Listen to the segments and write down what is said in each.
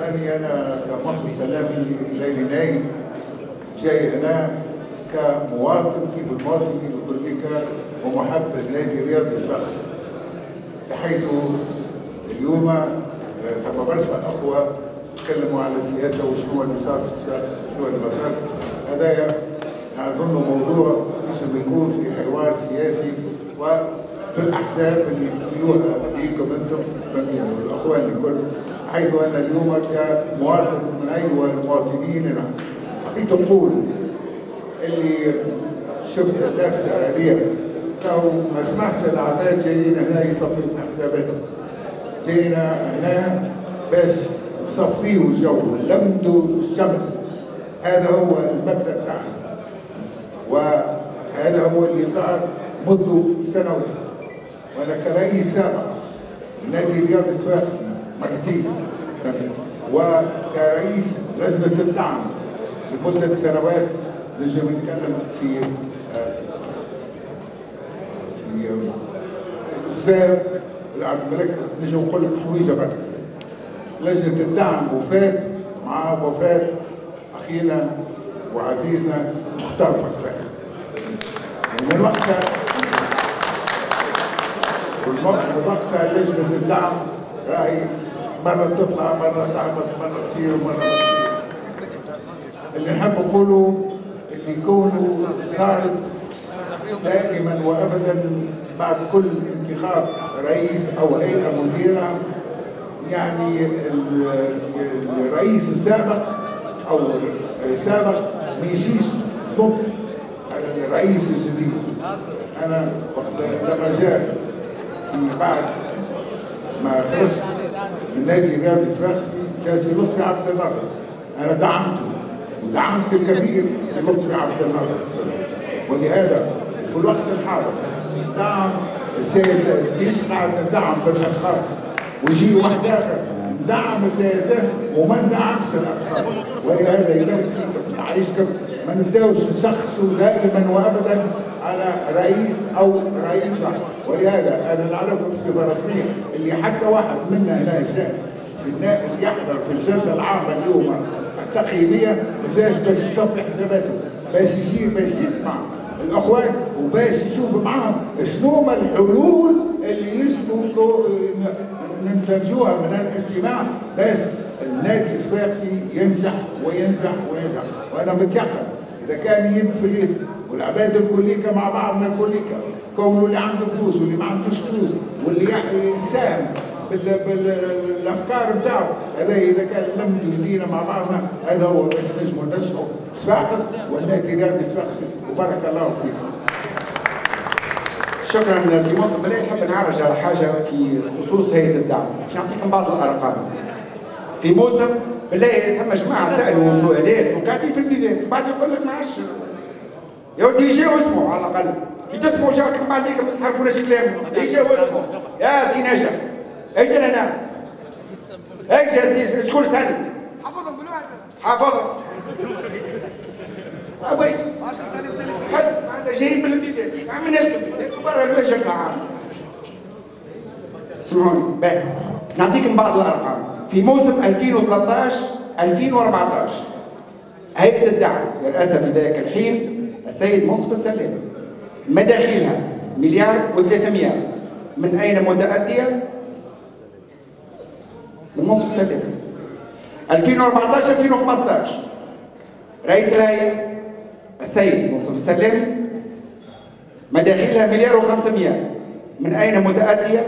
راني أنا كمصر السلامي ليلي نايم. جاي هنا كمواطن كيف المواطن يقول لك ومحب لنادي رياض السباق بحيث اليوم ثم برشا أخوة تكلموا على السياسة وشنو اللي صار وشنو اللي ما صار هذايا اظن موضوع لازم يكون في حوار سياسي وفي الاحزاب اللي تديروها فيكم أنتم والاخوان الكل. حيث أنا اليوم كمواطن من أيها المواطنين حبيت أقول اللي شفت اللافته هذه تو ما سمعتش الاعداد جايين هنا يصفوا حساباتهم جينا هنا باش نصفيوا الجو. نلمدوا الشمس هذا هو المبدأ بتاعنا. وهذا هو اللي صار منذ سنوات. وأنا كرئيس سابق نادي رياض الصفاقسي مرتين وكرئيس لجنة الدعم لمدة سنوات نجم نتكلم في في الاستاذ عبد الملك. نجم نقول لك حويجة برك لجنة الدعم وفات مع وفاة أخينا وعزيزنا مختار فتفاخ ومن وقتها ومن وقتها لجنة الدعم راهي مره تطلع مره تعبط مره تصير ما تصير. اللي نحب نقوله اللي كونه صارت دائما وابدا بعد كل انتخاب رئيس أو هيئة مديرة يعني الرئيس السابق أو السابق ما يجيش ضد الرئيس الجديد. أنا وقت لما جاء في بعد ما خرجت من نادي رياض السباقسي جاء في لطفي عبد الناصر أنا دعمته ودعمت الكبير في لطفي عبد الناصر ولهذا في الوقت الحاضر دعم السياسات يسمع الدعم في الاشخاص ويجي واحد آخر دعم السياسات وما ندعمش الاشخاص ولهذا يبارك فيكم يعيشكم ما نبداوش نشخصوا دائما وابدا على رئيس أو رئيس واحد. ولهذا أنا نعرفه بصفة رسمية اللي حتى واحد منا هنا اللي يحضر في الجلسة العامة اليوم التقييمية ما جاش باش يصفي حساباته. باش يجي باش يسمع الأخوان وباش يشوف معاهم شنو هما الحلول اللي يجبوا ننتجوها من الاجتماع باش النادي الصفاقسي ينجح وينجح وينجح. وأنا متيقن إذا كان في اليد والعباد الكليكا مع بعضنا الكليكا كونه اللي عنده فلوس واللي ما عندوش فلوس واللي يساهم بالافكار بتاعه. هذا إذا كان لم يدينا مع بعضنا هذا هو باش نجموا نشعوا صفاقس والنادي رياضي صفاقسي وبارك الله فيكم. شكرا سي مصطفى بالله نحب نعرج على حاجة في خصوص هيئة الدعم. باش نعطيكم بعض الأرقام. في موسم بالله ثم جماعة سألوا سؤالات وقاعدين في البيزات بعد يقول لك ما عادش. يا ودي يجي اسمعوا على الأقل. كي تسمعوا جاكم بعديك ما تعرفوناش كلام. يجي اسمعوا يا سي نجا أجي لنا أجي يا سي شكون سالي حفظهم بالوحده حافظهم. أبي. 10 سنه حس هذا جاي من البيزات عملنا لكم برا الوجه ساعات اسمعوني. باهي. نعطيكم بعض الأرقام. في موسم 2013 2014 هيئة الدعم للأسف في ذاك الحين السيد مصطفى السلام مداخيلها مليار و300 من أين متاتيه؟ من مصطفى السلام 2014 2015 رئيس الهيئة السيد مصطفى السلام مداخيلها مليار و500 من أين متاتيه؟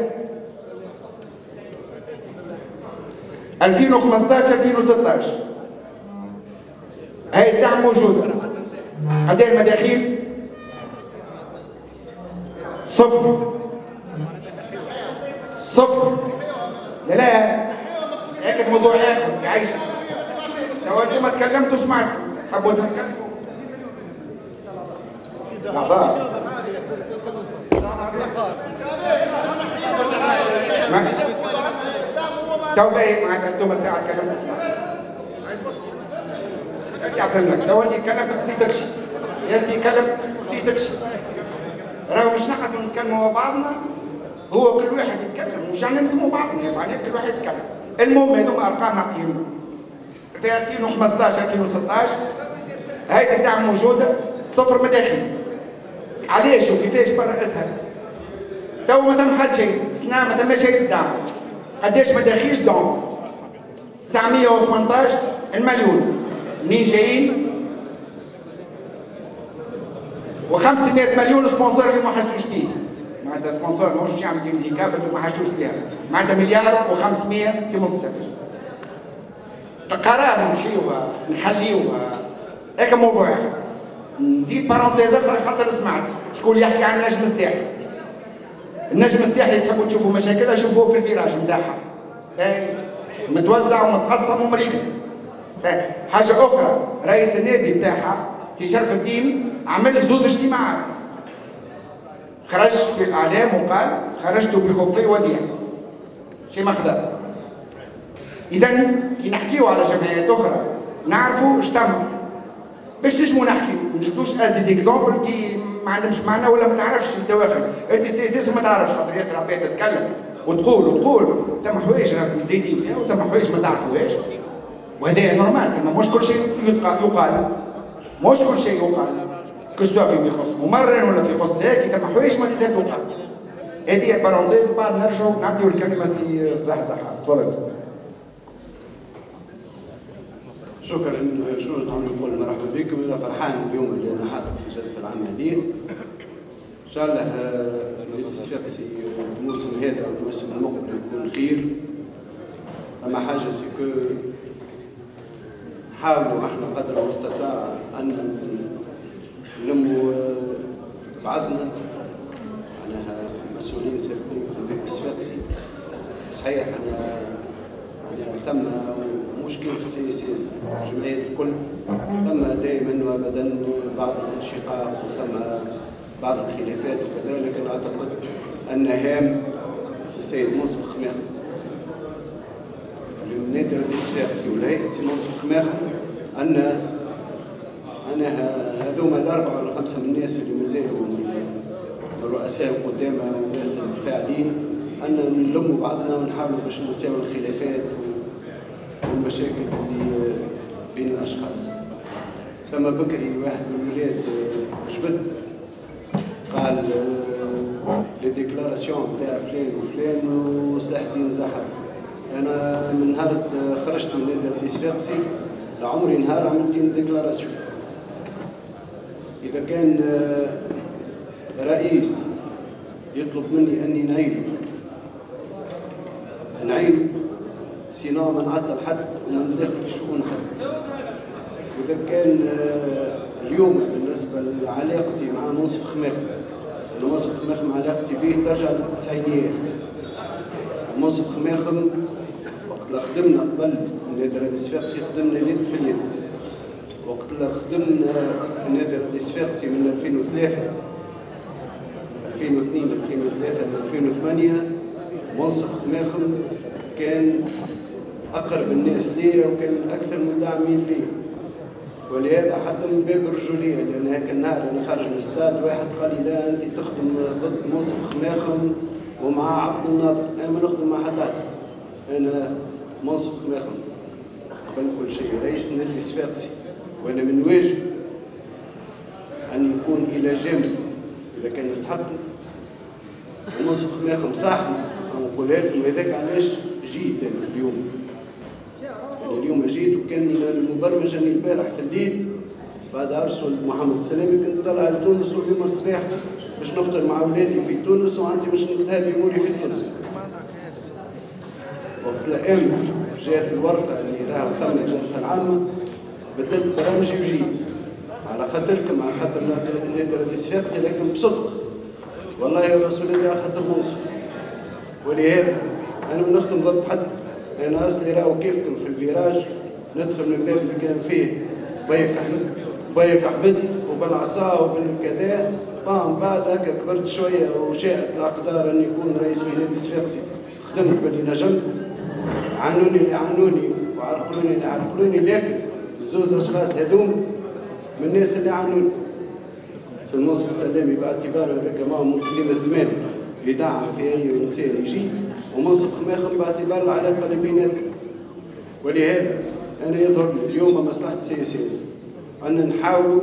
2015 2016 هاي الدعم موجودة. قد المداخيل. صفر. صفر. لا لا. هيك موضوع آخر. يا لو أنتم ما تكلمتوا سمعت. حبوا تتكلموا تو باهي معك أنتم الساعة تكلموا انت عبد لو انت كلمت سي تكشي يا سي كلم سي تكشي راهو مش نقعدوا نتكلموا مع بعضنا هو كل واحد يتكلم مش يعني نفهموا بعضنا يعني كل واحد يتكلم المهم هذوما ارقام نعطيهم في 2015 2016 هيئه الدعم موجوده صفر مداخيل علاش وكيفاش برا اسهل تو ما ثم حد شيء سنة ما ثم شيء دعم قداش مداخيل دون 918 المليون. منين جايين؟ و500 مليون sponsor اللي ما حاجتوش فيه. معناتها sponsor ماهوش يعمل تلفزيون كابل ما حاجتوش فيها. معناتها مليار و500 سي مستقبل القرار نحيوها نخليوها. هيك موضوع آخر. نزيد parenthèse أخرى خاطر سمعت شكون يحكي عن النجم الساحلي النجم الساحلي تحبوا تشوفوا مشاكلها شوفوه في ال virage نتاعها متوزع ومتقسم ومريقل حاجة أخرى رئيس النادي بتاعها سي شرف الدين عمل زوز اجتماعات. خرج في الإعلام وقال خرجت بخفي وديع. ما خلاص اذا كي نحكيو على جمعيات أخرى نعرفوا اش تم باش نجمو نحكي ما نجبدوش des exemples كي ما عندهمش معنى ولا ما تعرفش الدواخل انت سي وما تعرفش. خاطر ياسر عباد تتكلم. وتقول وتقول. ثم حوايج مزيدين فيها حوايج ما تعرفوهاش وهذا normal مش كل شيء يقال. مش كل شيء يقال. كسوا في يخص. ممرن ولا في يخص هيك ثم حوايج ما تقال. هذه parenthèse بعد نرجعوا نعطيو الكلمة سي صلاح زحار تفضل شكرا شنو نقول مرحبا بكم. أنا فرحان اليوم اللي أنا حاضر في الجلسة العامة هذه. إن شاء الله الصفاقسي الموسم هذا والموسم المقبل يكون خير. أما حاجة c'est que حاولوا إحنا قدر المستطاع أن نلموا بعضنا. معناها مسؤولين سابقين في الصفاقسي صحيح أنا يعني تم مشكل في ال CSS جمعية الكل ثم دائما وابدا بعض الانشقاق وثم بعض الخلافات وكذا لكن أعتقد أن هام السيد منصف خماخ النادي الصفاقسي والهيئة سي منصف خماخ أن أنا هذوما الأربعة ولا خمسة من الناس اللي مازالوا الرؤساء القدامى والناس الفاعلين أن نلموا بعضنا ونحاولوا باش نساوي الخلافات والمشاكل اللي بين الأشخاص. ثم بكري واحد من الولاد جبد قال لي déclaration تاع فلان وفلان وصلاح الدين زحر أنا من نهار خرجت من نادي الصفاقسي لعمري نهار عملت déclaration. إذا كان رئيس يطلب مني أني نعيد نعيد. سينما ما نعطل حد وما ندخل في شؤون حد. وإذا كان اليوم بالنسبة لعلاقتي مع منصف خماخ منصف خماخم علاقتي به ترجع للتسعينيات. منصف خماخم وقت خدمنا قبل النادي الرئيس الصفاقسي خدمنا اليد في اليد وقت اللي خدمنا في النادي الرئيس الصفاقسي من 2003 2002 2003 2008 منصف خماخم كان أقرب الناس ليا وكان أكثر مدعمين ليا. ولهذا حتى من باب الرجوليه لأن هيك النهار أنا خارج من الاستاد واحد قال لي لا أنت تخدم ضد منصف خماخم ومع عبد الناظر. أنا ما نخدم مع حد أنا منصف خماخم. قبل كل شيء رئيس نادي صفاقسي وأنا من واجب أن يكون إلى جنب إذا كان يستحق. منصف خماخم صاحبي نقولها لكم هذاك علاش جيت أنا اليوم؟ يعني اليوم جيت وكان المبرمج اني البارح في الليل بعد ارسل محمد السلامي كنت طالع لتونس واليوم الصباح باش نفطر مع اولادي في تونس وعندي باش نذهب اموري في تونس. وقت الامس جات الورقة اللي راها ثم الجلسة العامة بدلت برامجي وجيت على خاطركم على خاطر صفاقسي لكن بصدق. والله يا رسول الله خاطر منصف ولهذا أنا نخدم ضد حد. أنا اصلي راهو كيفكم في الفيراج ندخل من باب اللي كان فيه. بيك أحمد بيك أحمد وبالعصا وبالكذا فهم بعد هكا كبرت شوية وشاءت الأقدار أن يكون رئيس مدينه صفاقسي خدمت باللي نجمت عانوني اللي عانوني وعرقلوني اللي عرقلوني لكن الزوز أشخاص هذوم من الناس اللي عانوني في المنصف السلامي باعتباره هذاك ما ممكن الزمان يدعم في أي إنسان يجي. ومنصف خماخم باعتبار العلاقة اللي بيناتنا ولهذا أنا يظهر لي اليوم مصلحة ال CSS أن نحاول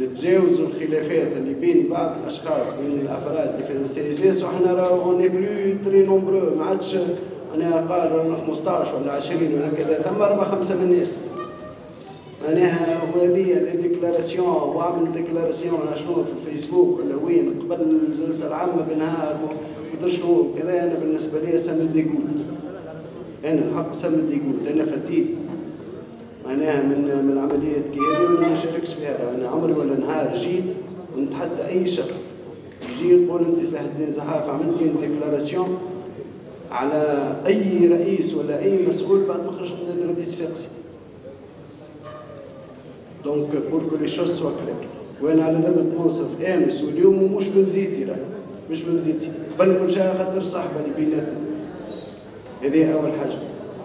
نتجاوزوا الخلافات اللي بين بعض الأشخاص بين الأفراد اللي في ال CSS وحنا راه on n'est plus très nombreux ما عادش أنا قال رانا 15 ولا 20 ولا كذا ثم أربع خمسة من الناس. معناها وهذه déclaration وعمل déclaration شنو في الفيسبوك ولا وين قبل الجلسة العامة بنهار ودر شنو كذا أنا بالنسبة لي ça me dégoûte أنا الحق ça me dégoûte أنا فتيت. معناها من من عمليات كي هذه ما نشاركش فيها أنا عمري ولا نهار جيت ونتحدى أي شخص يجي يقول أنت زحاف عملتي déclaration على أي رئيس ولا أي مسؤول بعد ما خرج من الرئيس فاقسي donc pour que les choses soient claires وأنا على ذمة منصف امس واليوم ومش بمزيتي راه مش بمزيتي قبل كل شيء خاطر صاحبه بيناتنا هذه أول حاجة.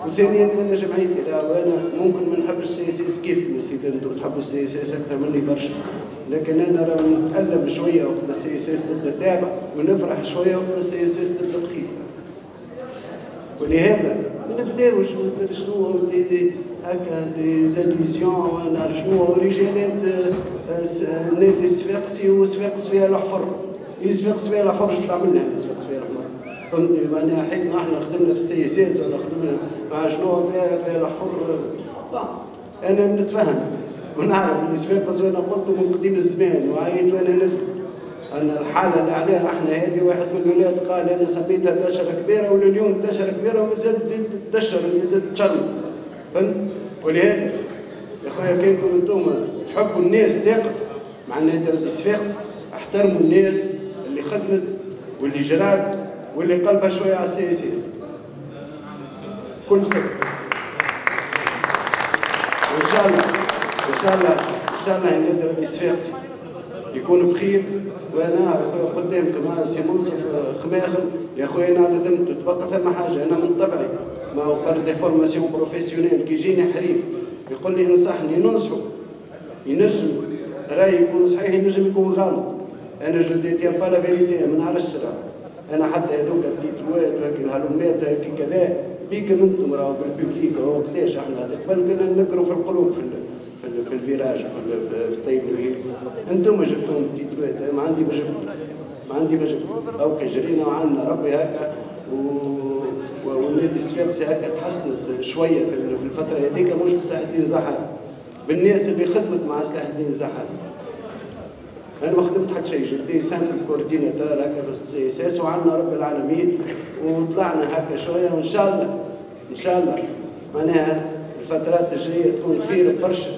وثانيا أنا جمعيتي وأنا ممكن ما نحبش ال CSS كيفكم سيدي؟ أنتم تحبوا ال CSS أكثر مني برشا. لكن أنا راه نتألم شوية وقت ال CSS تبدأ تابع ونفرح شوية وقت ال CSS تبدأ تخيل ولهذا ما نبداوش شنو هكا des allusions وأنا شنو رجالات نادي الصفاقسي وصفاقس فيها الحفر. فيها الحفر شو عملنا صفاقس فيها الحفر فهمتني معناها حيت إحنا خدمنا في ال CSS ولا خدمنا مع شنو فيها فيها الحفر. أنا نتفهم. ونعرف اللي صفاقس وأنا قلت من قديم الزمان وعيت وأنا نذكر أن الحالة اللي عليها إحنا هذه واحد من الاولاد قال أنا سميتها دشره كبيرة ولليوم دشره كبيرة وما زالت تدشر تتشرب فهمت؟ ولهذا يا خويا كانكم أنتم تحبوا الناس تقف. مع النادي الصفاقسي أحترموا الناس. خدمت واللي جرات واللي قلبها شوية على ال CSS. كل سبب وان شاء الله إن شاء الله إن شاء الله النادي الصفاقسي يكون بخير. وأنا قدامك مع سي منصف خماخم يا خويا أنا لازم تبقى ثم حاجة. أنا من طبعي. ما هو par déformation professionnelle. كي يجيني حريف يقول لي انصحني ننصحه. ينجم. راي يكون صحيح ينجم يكون غلط أنا je détiens pas la vérité ما نعرفش أنا حتى هذوك التيتروات وهاك الهلومات هاك كذا. بيك أنتم راهو بالبيبليك وقتاش إحنا قبل كنا نقروا في القلوب في في, في الفيراج في الطيب الهيل أنتم جبتوا التيتروات ما عندي ما ما عندي ما جبت. أو كجرينا وعنا ربي هكا و والنادي الصفاقسي هكا تحسنت شوية في الفترة هذيك مش بسلاح الدين زحل. بالناس اللي خدمت مع سلاح الدين زحل. أنا ما خدمت حتى شيء جبت سنه coordinateur هكا في ال CSS وعندنا رب العالمين وطلعنا هكا شوية وإن شاء الله إن شاء الله معناها الفترات الجاية تكون خير برشا.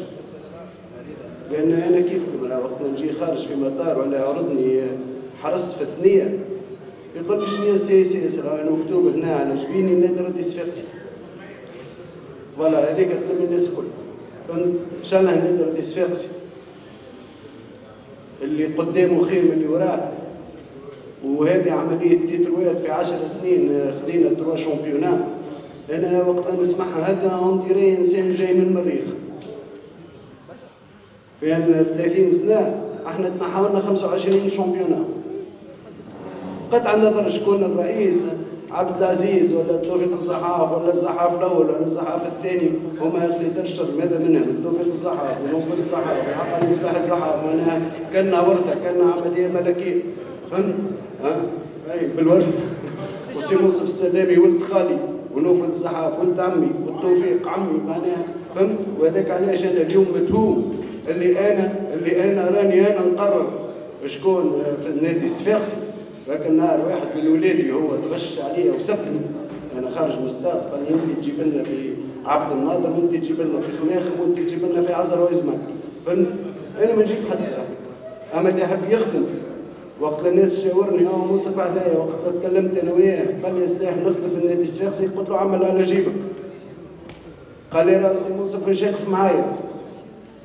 لأن أنا كيفكم أنا وقت نجي خارج في مطار ولا يعرضني حرصت في الثنية يقول لي شنو ال CSS أنا مكتوب هنا على جبيني نادي رياضي صفاقسي voilà هذيك تلم الناس الكل. إن شاء الله نادي ردي صفاقسي اللي قدامه خير من اللي وراه. وهذه عملية تيتروات في عشر سنين خذينا تروا شامبيونا أنا وقت نسمعها هكا أون ديري إنسان جاي من المريخ. في 30 سنة إحنا تنحولنا 25 شامبيونا قطع النظر شكون الرئيس عبد العزيز ولا توفيق الزحاف ولا الزحاف الأول ولا الزحاف الثاني هما ياخذوا درجه ماذا منهم؟ توفيق الزحاف ونوفل الزحاف وحق مصلح الزحاف وانا كنا ورثة كنا عملية ملكية. فهمت؟ ها؟ أي بالورثة. وسي منصف السلامي ولد خالي ونوفل الزحاف ولد عمي والتوفيق عمي معناها. فهمت؟ وهذاك علاش أنا اليوم متهوم؟ اللي أنا اللي أنا راني أنا نقرر. شكون؟ في النادي الصفاقسي لكن نهار واحد من ولادي هو تغش عليا وسبني أنا خارج من قال لي أنت تجيب لنا في عبد الناظر وانت تجيب لنا في خماخم وانت تجيب لنا في عزرا وازمك فهمت أنا ما نجيب حد. أما اللي يحب يخدم وقت الناس شاورني آه موسى بعدايا وقت تكلمت أنا وياه قال لي سلاح نخدم في النادي الصفاقسي قلت له عمل على جيبك قال لي رأسي موسى فاش يقف معايا؟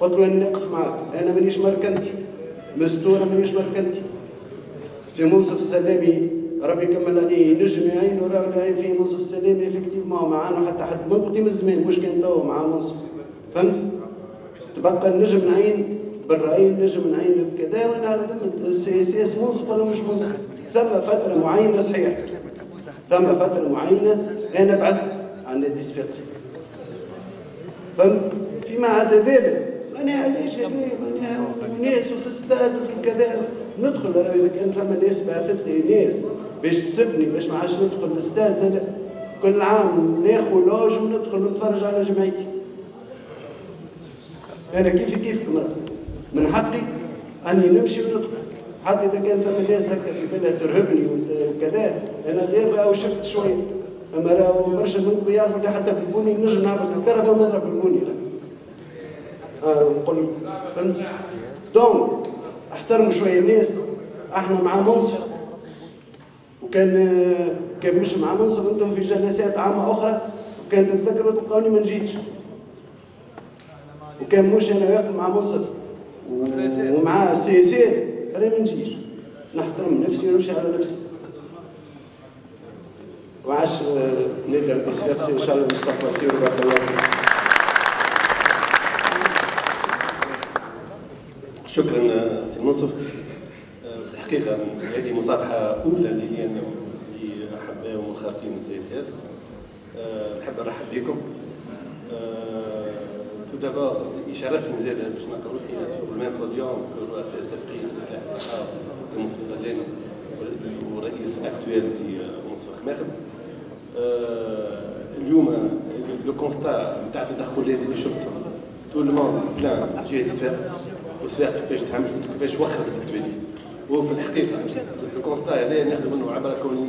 قلت له اني نقف معاك أنا مانيش مركنتي مستورة مانيش مركنتي. سي منصف السلامي ربي يكمل عليه ينجم يعين وراه العين فيه منصف السلامي effectivement معانا حتى حد من قديم الزمان مش كان تو مع منصف؟ فهمت؟ تبقى نجم نعين بالرأي نجم نعين بكذا وأنا على ذمة السي اس منصف ولا مش منصف. ثم فترة معينة صحيح. ثم فترة معينة أنا بعدت عن صفاقس فهمت؟ فيما عدا ذلك معناها علاش هذا؟ معناها ناس وفي الستاد وفي كذا. ندخل أنا إذا كان ثم ناس بعثت لي ناس باش تسبني باش ما عادش ندخل الاستاد لا كل عام ناخذ loge وندخل نتفرج على جمعيتي. أنا كيف كيف كما من حقي أني نمشي وندخل. حتى إذا كان ثم ناس هكا في بالها ترهبني وكذا أنا غير راهو شفت شوية. أما راهو برشا منكم يعرفوا اللي حتى بالبوني نجم نعمل الكهرباء ونضرب البوني نقول donc أحترموا شوية الناس. أحنا مع منصف. وكان كان مش مع منصف أنتم في جلسات عامة أخرى. وكان تتذكروا تلقوني ما نجيتش. وكان مش أنا واقف مع منصف. ومع ال CSS أنا ما نجيش نحترم نفسي ونمشي على نفسي. وعاش نقدر نفسي إن شاء الله المستقبل بارك الله فيك. شكرا سي منصف. في الحقيقة هذه مصافحه أولى لي أنا احباء ومنخرطين السي إس إس. نحب نرحب بكم. تو دابور يشرفني زاد باش نلقى روحي سور الميم بوديوم رؤساء السابقين في اصلاح الصحه سي منصف سلام والرئيس اكتويل سي منصف خماخم اليوم لو كونستا نتاع التدخلات اللي شفتهم تو الموند بلان جهه صفاقس وصفاقس كيفاش تحمش وكيفاش وخر التكويني وفي الحقيقة الكونستا هذا ناخذ منه عبره كوني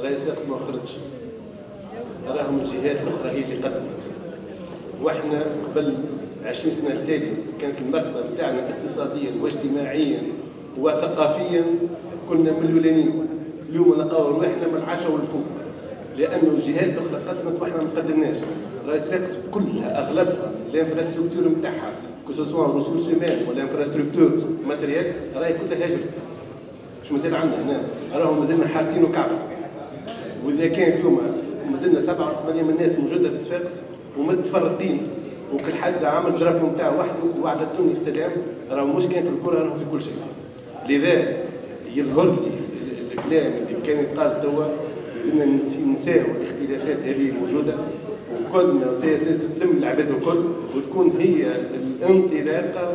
رئيس ما خرجش راهم الجهات الأخرى هي اللي قدمت. وإحنا قبل 20 سنة التالي كانت المرتبه بتاعنا اقتصاديا واجتماعيا وثقافيا كنا من الاولانيين اليوم نلقاو روحنا من العشاء والفوق. لأنه الجهات الأخرى قدمت وإحنا ما قدمناش. رئيس فاكس كلها أغلبها الانفراستركتور نتاعها كو سوا ريسورس هيومان ولا انفراستركتور ماتريال راهي كلها هاجرت مش مازال عندنا هنا راهم مازلنا حاطين وكعبه واذا كان اليوم مازلنا سبعه ثمانيه من الناس موجوده في صفاقس ومتفرقين وكل حد عمل دربه نتاعو وحده وعدتوني السلام راهو مش كان في الكره راهو في كل شيء لذا يظهر لي الكلام اللي كان يقال توا لازمنا نساو الاختلافات هذه الموجوده وكلنا CSS تلم العباد الكل وتكون هي الانطلاقة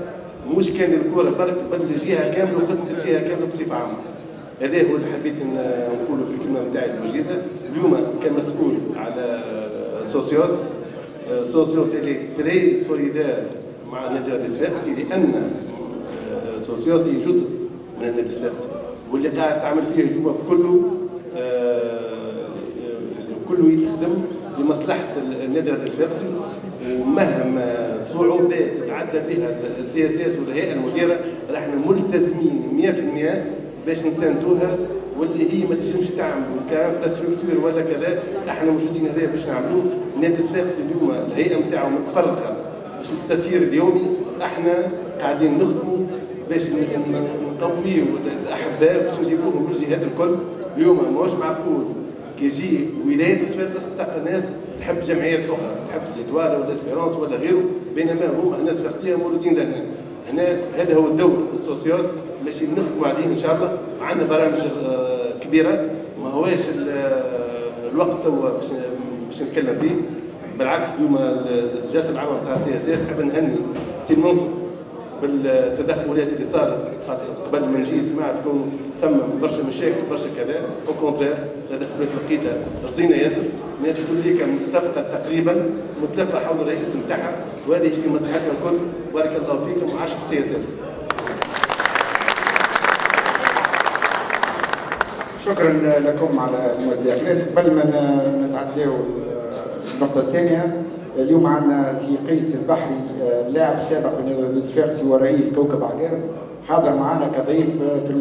مش كان الكرة برك بل الجهه كاملة وخدمة الجهة كاملة بصفة عامة. هذا هو اللي حبيت نقوله في الكلمة نتاعي الوجيزه اليوم كمسؤول على socios. socios اللي très solidaire مع نادي الصفاقسي لأن socios هي جزء من النادي الصفاقسي واللي قاعد تعمل فيه اليوم كله كله يخدم. لمصلحه النادي الصفاقسي ومهما صعوبات تتعدى بها ال CSS والهيئه المديره رانا ملتزمين 100% باش نساندوها واللي هي ما تنجمش تعمل ك infrastructure ولا كذا إحنا موجودين هذا باش نعملوه نادي صفاقسي اليوم الهيئة نتاعو متفرغه باش التسيير اليومي إحنا قاعدين نخدموا باش نقويو الأحباب باش نجيبوهم من الجهات الكل. اليوم ماهوش معقول. كي يجي ولاية صفاقس تلقى ناس تحب جمعيات أخرى تحب الإيتوال ولا اسبيرونس ولا غيره بينما هم هنا صفاقسيه مولودين لهنا هنا هذا هو الدور ال socios ماشي نخدموا عليه إن شاء الله. عندنا برامج كبيرة ما هواش الوقت هو باش باش نتكلم فيه. بالعكس اليوم الجلسة العامة بتاع السي إس إس حاب نهني سي المنصف بالتدخلات اللي صارت خاطر قبل ما نجي سمعت تكون ثم برشا مشاكل برشا كذا au contraire تدخلات لقيتها رصينا ياسر. الناس كان متفقه تقريبا ملتفة حول الرئيس نتاعها. وهذه في مصلحتنا الكل. بارك الله فيكم وعاشت سي اس اس شكرا لكم على المداخلات قبل ما نتعداو النقطة الثانية اليوم عندنا سي قيس البحري لاعب سابق من الصفاقسي ورئيس كوكب عقارب. حاضر معنا كضيف في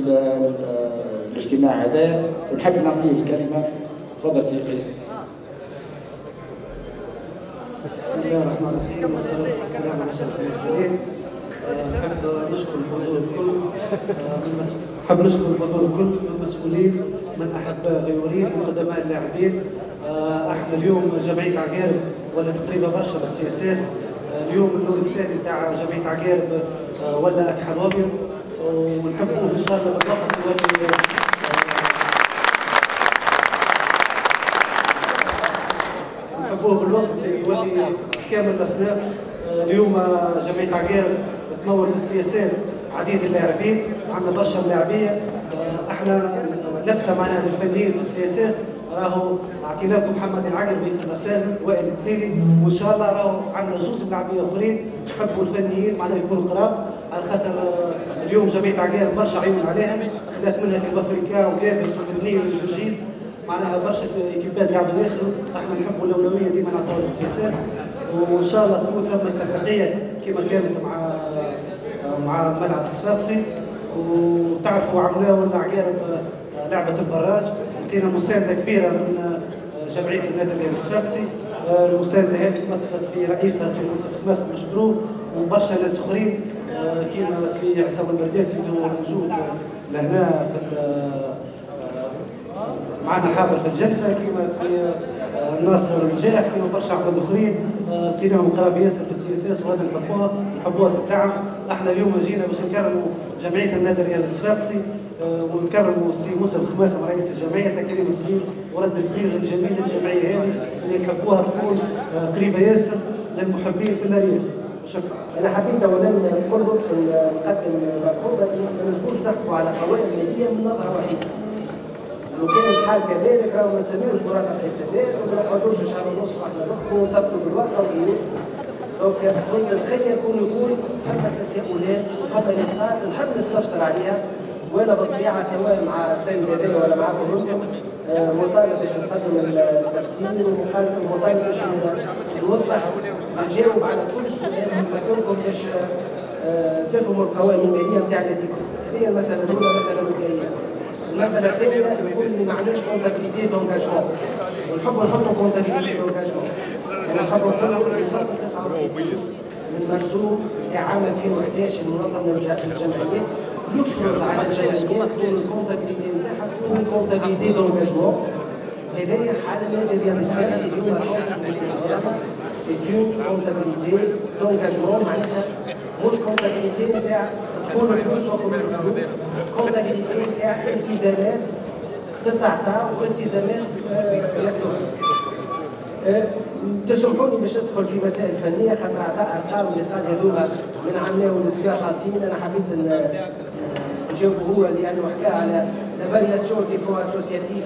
الاجتماع هذا. ونحب نعطيه الكلمة. تفضل سي قيس بسم الله الرحمن الرحيم. والصلاة والسلام على أشرف المرسلين. نحب نشكر الحضور الكل نحب نشكر الحضور الكل من المسؤولين من احباء غيورين من قدماء اللاعبين. إحنا اليوم جمعية عقارب ولا تقريبا برشا بالسياسات اليوم اللون الثاني بتاع جمعية عقارب ولا أكحل أبيض. ونكملوه إن شاء الله بالوقت واللي نحبوه بالوقت يولي كامل الاسلاف آه، اليوم آه، جمعية عقال تنور في السي اس اس عديد اللاعبين عندنا برشا لاعبيه آه، أحنا لفته معناها الفنيين في السي اس اس راهو اعطينا لكم محمد العقربي في المساجد وائل التليلي وإن شاء الله راهو عندنا زوز ملاعبيه أخرين. يحبوا الفنيين معناها يكونوا قراب. على خاطر آه، اليوم جمعيه عقير برشا عيون عليها. خذات منها اللي بافريكا ولابس والبنيه والجرجيس معناها برشا ايكيبات قاعدين ياخذوا إحنا نحبوا الأولوية ديما نعطوها للسي اس اس وإن شاء الله تكون ثم اتفاقية كما كانت مع مع ملعب الصفاقسي وتعرفوا عملوا لنا عقارب لعبة ال barrage. لقينا مساندة كبيرة من جمعية النادي الصفاقسي المساندة هذه تمثلت في رئيسها سي منصف خماخم مشكور وبرشا ناس أخرين كيما سي عصام البرداسي اللي هو موجود لهنا في معنا حاضر في الجلسة كيما سي ناصر الجاح كيما برشا عباد آخرين. لقيناهم قراب ياسر في السي إس إس وهذا نحبوها نحبوها تدعم إحنا اليوم جينا باش نكرموا جمعية النادي الرياضي الصفاقسي ونكرموا السي منصف الخماخم رئيس الجمعية تكريم صغير ورد صغير جميل للجمعيه هذه اللي نحبوها تكون قريبة ياسر للمحبين في الأرياف. شكرا. أنا حبيت اولا نقول في نقدم ملحوظه اللي ما نجموش نحكموا على قوائم ماليه من نظرة وحيده لو كان الحال كذلك راهو ما نسميوش مراقب حسابات وما نقعدوش شهر ونص وإحنا نخدموا ونثبتوا بالورقه وغيره دونك كنت نتخيل يكون يكون فما تساؤلات وفما نقاط نحب نستفسر عليها وأنا بالطبيعه سواء مع السيد هذا ولا معكم أنتم مطالب باش نقدم التفسير ومطالب باش نوضح نجاوب على كل سؤال مكانكم باش تفهموا القوائم المالية نتاع الاتيكيت هذه المسألة الأولى المساله البدائيه المساله الثانية يقول لي عندناش comptabilité d'engagement ونحب نحطوا comptabilité d'engagement أنا نحب نقول الفصل 49 من مرسوم تاع عام 2011 المنظمه الجمعيات يفرض على الجمعيات تكون ال comptabilité نتاعها تكون comptabilité d'engagement هذايا حالة من ديال السياسة اليوم c'est une comptabilité d'engagement معناتها مش comptabilité نتاع التزامات تتعطى والتزامات ياخذوها تسمحوني باش ندخل في مسائل فنية خاطر اعطاء أرقام اللي قال هذوما من عمليه والسفير حاطين أنا حبيت نجاوبه هو لأنه حكى على la variation des fonds associatifs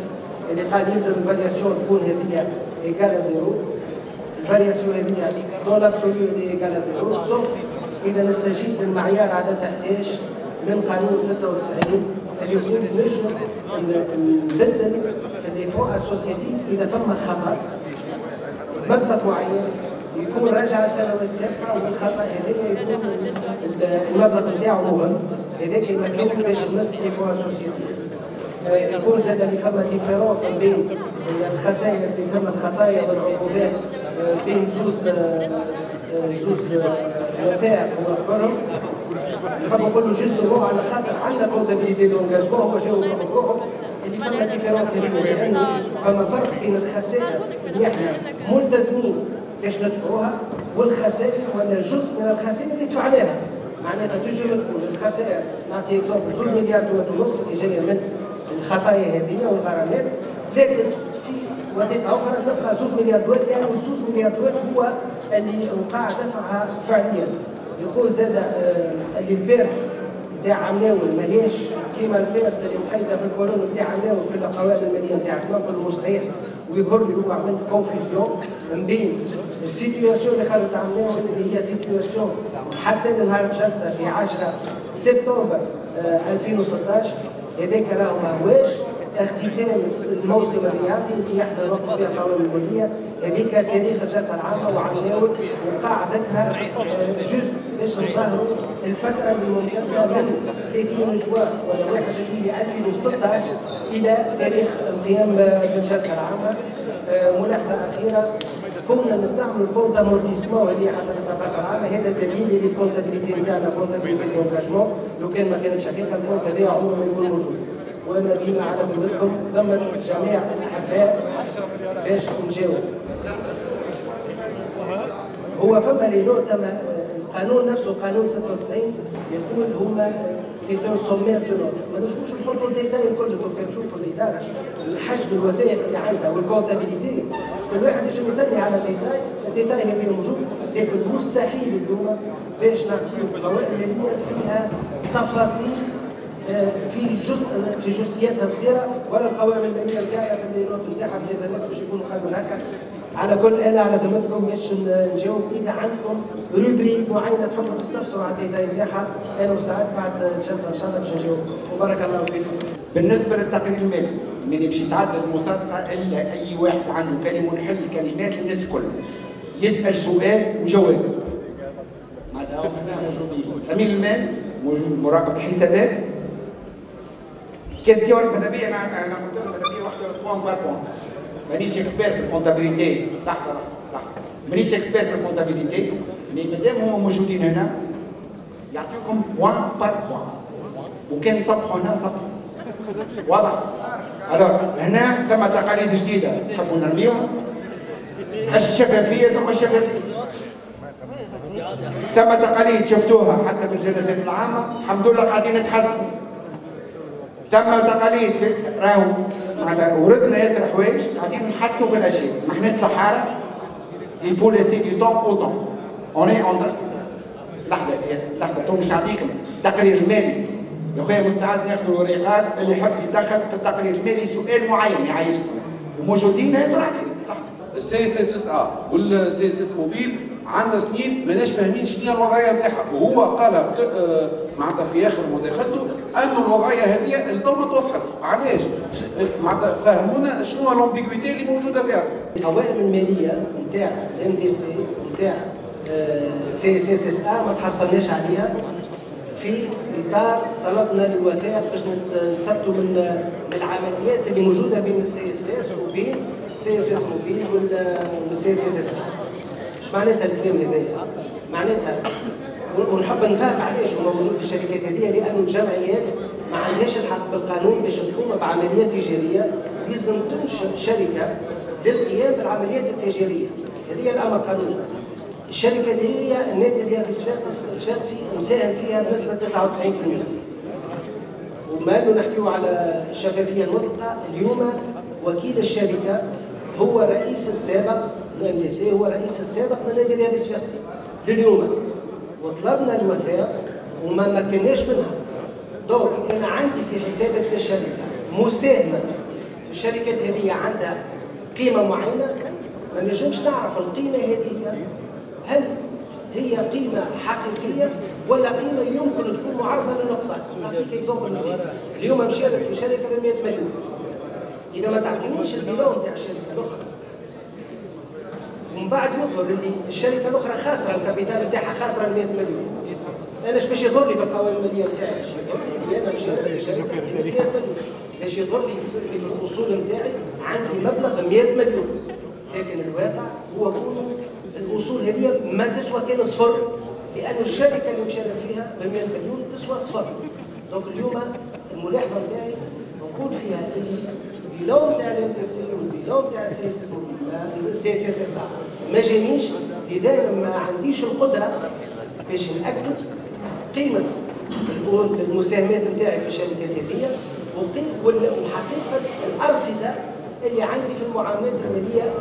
اللي قال يلزم ال variation تكون هذه égale zéro. ال variation هذه dans l'absolu égale zéro. sauf إذا نستجيب للمعيار عدد 11 من قانون 96 اللي يقول نجم نبدل في les fonds associatifs إذا ثم خطا مبلغ معين يكون راجع سنوات سابقه والخطأ هذاك يكون المبلغ نتاعو مهم هذاك المكان باش يمس les fonds associatifs يكون زاد اللي فما différence بين الخسائر اللي تم الخطايا والعقوبات بين زوز زوز وثائق ونذكرهم نحب نقول له justement على خاطر عندنا comptabilité d'engagement هو جاوب بروحه اللي فما différence لأن فما فرق بين الخسائر اللي إحنا ملتزمين باش ندفعوها والخسائر ولا جزء من الخسائر اللي دفعناها. معناتها تجي تكون الخسائر نعطي exemple زوج مليار ونص اللي جاية من الخطايا هذه والغرامات. لكن في وثيقة أخرى نبقى زوج مليار دوات يعني والزوج مليار دوات هو اللي وقع دفعها فعليا. يقول زاد آه اللي ال perte نتاع عام الأول ماهيش كيما ال perte اللي مقيده في القانون نتاع عام الأول في القوائم الماليه نتاع سنقل مش صحيح. ويظهر لي هو عملت confusion بين ال situation اللي خرجت عام الأول اللي هي situation حتى لنهار الجلسة في 10 سبتمبر آه 2016 هذاك راهو ما هواش اختتام الموسم الرياضي اللي يحضر وقت فيها القوائم الماليه هذيك تاريخ الجلسه العامة وعناول وقع ذكرها جزء باش نظهروا الفترة اللي ممتده من 30 جوان ولا 1 جويلية 2016 إلى تاريخ القيام بالجلسه العامة. ملاحظة أخيرة كنا نستعمل bon d'amortissement هذه حتى نتفق معنا هذا دليل اللي نتاعنا comptabilité لو كان ما كانتش حقيقة ال compte هذا عمره ما يكون موجود. ديما على قولتكم ثم جميع الأحباء باش نجاوب هو فما لي نوع تم القانون نفسه قانون 96 يقول هما c'est un sommaire de notes ما نجموش نحطوا ال détail الكل أنتم تشوفوا الاداره الحجم الوثائق اللي عندها وال comptabilité كل واحد يجي يسمي على الديتاي الديتاي هذا موجود لكن مستحيل اليوم باش نعطيو قوائم مالية فيها تفاصيل في جزء في جزئياتها صغيرة ولا القوائم الماليه نتاعها في ال notes نتاعها في الناس باش يكونوا قالوا هكا. على كل أنا على ذمتكم باش نجاوب إذا عندكم rubrique معينة تحطوا تستفسروا على الديزاين نتاعها أنا مستعد بعد الجلسه إن شاء الله باش نجاوب. وبارك الله فيكم. بالنسبة للتقرير المالي ماني باش يتعدى المصادقه إلا أي واحد عنده كلمة ونحل الكلمات للناس الكل. يسأل سؤال وجواب. معناتها موجودين امين المال موجود مراقب الحسابات. question bien أنا قلت لهم bien واحدة point par point مانيش expert في ال comptabilité تحت تحت مانيش expert في ال comptabilité mais مادام هما موجودين هنا يعطيكم point par point وكان صبحوا هنا صبحوا واضح الوغ هنا ثم تقاليد جديده نحبوا نرميهم الشفافيه ثم الشفافيه ثم تقاليد شفتوها حتى في الجلسات العامه الحمد لله قاعدين نتحسنوا ثم تقاليد في راهو. معناتها وردنا ياسر حوايج قاعدين نحسنوا في الأشياء. إحنا الصحارى il faut laisser du temps au temps. Train لحظة لحظة تو مش نعطيكم التقرير المالي يا خويا مستعد ناخذ الوريقات اللي يحب يدخل في التقرير المالي سؤال معين يعيشكم وموجودين لحظة. ال CSS SA وال CSS Mobile عندنا سنين ماناش فاهمين شنو هي الوضعيه نتاعها وهو قال آه، معناتها في آخر مداخلته انه الوضعيه هذه التو توفقت. علاش؟ معناتها فهمونا شنو l'ambiguïté اللي موجودة فيها. القوائم المالية نتاع ال MDC نتاع CSS SA ما تحصلناش عليها. في إطار طلبنا للوثائق باش نثبتوا من العمليات اللي موجودة بين ال CSS وبين CSS Mobile وال CSS S إيش معناتها الكلام هذايا؟ معناتها. ونحب نفهم علاش هو موجود في الشركات هذه لأن الجمعيات ما عندهاش الحق بالقانون باش تقوم بعمليات تجارية لازم تنشئ شركة للقيام بالعمليات التجارية. هذه الأمر قانوني الشركة دي هي النادي الرياضي الصفاقسي مساهم فيها بنسبة 99% وما نحكيو على الشفافية المطلقة اليوم وكيل الشركة هو رئيس السابق الام دي سي هو رئيس السابق للنادي الرياضي الصفاقسي لليوم. وطلبنا الوثائق وما مكناش منها. donc أنا عندي في حسابات الشركة مساهمة. الشركات هذه عندها قيمة معينة. ما نجمش نعرف القيمة هذه. هل هي قيمة حقيقية ولا قيمة يمكن تكون معرضة للنقصان؟ نعطيك exemple صغير اليوم مشارك في شركة ب 100 مليون. إذا ما تعطينيش ال bilan تاع الشركة الأخرى. ومن بعد يظهر اللي الشركة الأخرى خاسرة ال capital نتاعها خاسرة 100 مليون. أنا إيش باش يضر لي في القوائم المالية نتاعي إيش يضر لي أنا مشارك في شركه ب 100 مليون إيش يضر لي في الأصول نتاعي عندي مبلغ 100 مليون. لكن الواقع هو كونه الأصول هذه ما تسوى كان صفر لأن الشركة اللي مشارك فيها ب 100 مليون تسوى صفر. donc اليوم الملاحظة نتاعي نقول فيها اللي ال bilan تاع ال Invest وال bilan تاع ال CSS S ما جانيش لذلك ما عنديش القدرة باش نأكد قيمة المساهمات نتاعي في الشركات هذه وحقيقة الأرصدة اللي عندي في المعاملات المالية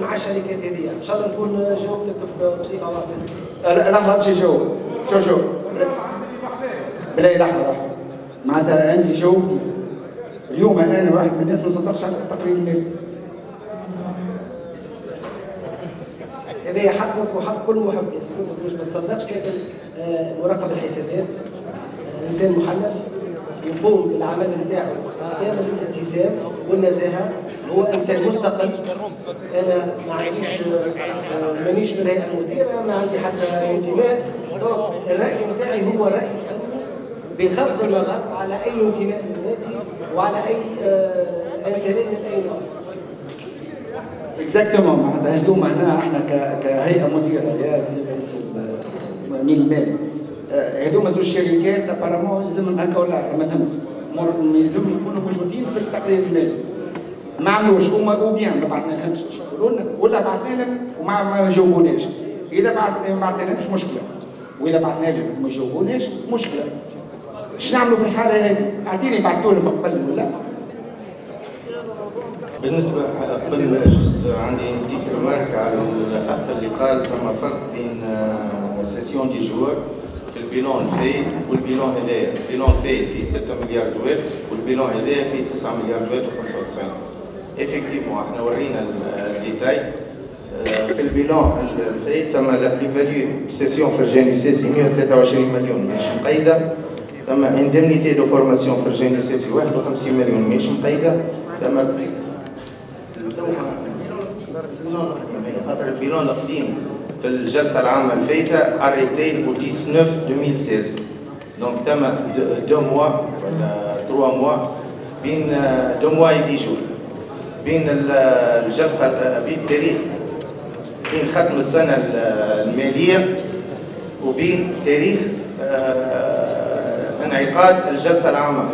مع الشركات هذه إن شاء الله نكون جاوبتك بصيغه واضحة. لحظه باش نجاوب شو شو بلاي لحظة لحظة. معناتها أنت جاوبتي اليوم أنا واحد من الناس ما صدقش على التقرير المالي هذا حقك وحق كل محب ما تصدقش آه، مراقب الحسابات. آه، إنسان محنف يقوم بالعمل نتاعو كامل الالتزام والنزاهة؟ هو إنسان مستقل. أنا ما عنديش آه، مانيش من الهيئه المديره ما عندي حتى انتماء. الرأي نتاعي هو رأي بغض النظر على أي انتماء ذاتي وعلى أي من أي نوع. exactement معناتها اليوم هنا إحنا كهيئة مديرة يا سيدي رئيس امين المال آه، هذوما زوج شركات apparemment يلزمهم هكا ولا ما فهمتش يلزمهم يكونوا موجودين في التقرير المالي. ما عملوش هما ou bien ما بعثنا لهمش. ولا بعثنا لهم وما ما جاوبوناش. إذا بعث ما بعثنا لهمش مشكلة. وإذا بعثنا لهم وما يجاوبوناش مشكلة. إيش نعملوا في الحالة هذه؟ أعطيني بعثوا لهم قبل ولا؟ بالنسبة قبل juste عندي deux remarques على الأخ اللي قال ثم فرق بين cession de joueurs في ال bilan الفايت وال bilan هذايا، ال bilan الفايت فيه 6 مليار دوات وال bilan هذايا فيه 9 مليار دوات و95 effectivement إحنا ورينا ال détail في ال bilan الفايت ثم la plus-value cession فرجاني سيسي 123 مليون ماشي مقيدة ثم indemnité de formation فرجاني سيسي 51 مليون ماشي مقيدة ثم خاطر ال bilan القديم في الجلسه العامه الفايته arrêté au 19 2016 donc تم deux mois ولا trois mois بين deux mois et dix jours بين الجلسة بين التاريخ بين ختم السنة المالية وبين تاريخ انعقاد الجلسة العامة.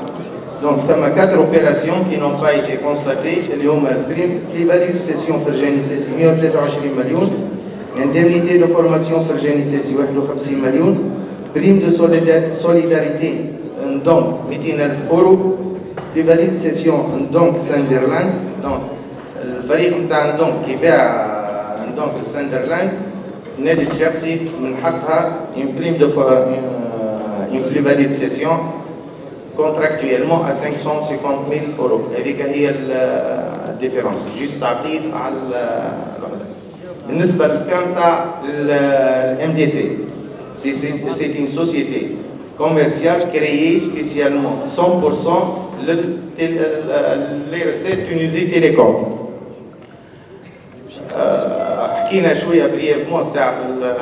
Donc, il y a quatre opérations qui n'ont pas été constatées. اليوم البريم بريفاليو سيسيون فرجاني سيسي 123 مليون indemnité de formation فرجاني سيسي 51 مليون بريم دو سوليداريتي دونك 200 ألف أورو بريفاليو سيسيون دونك ساندرلاند دونك الفريق نتاع دونك كي باع دونك الساندرلاند نادي الشخصي من حقها une prime de une plus-value de session contractuellement à 550 000 euros. هذيك هي الديفيرونس جيست تعقيب على بالنسبه للكام تاع الام دي سي سي une société commerciale créée spécialement 100% les recettes Tunisie Télécom. حكينا شويه بريفمون ساعه في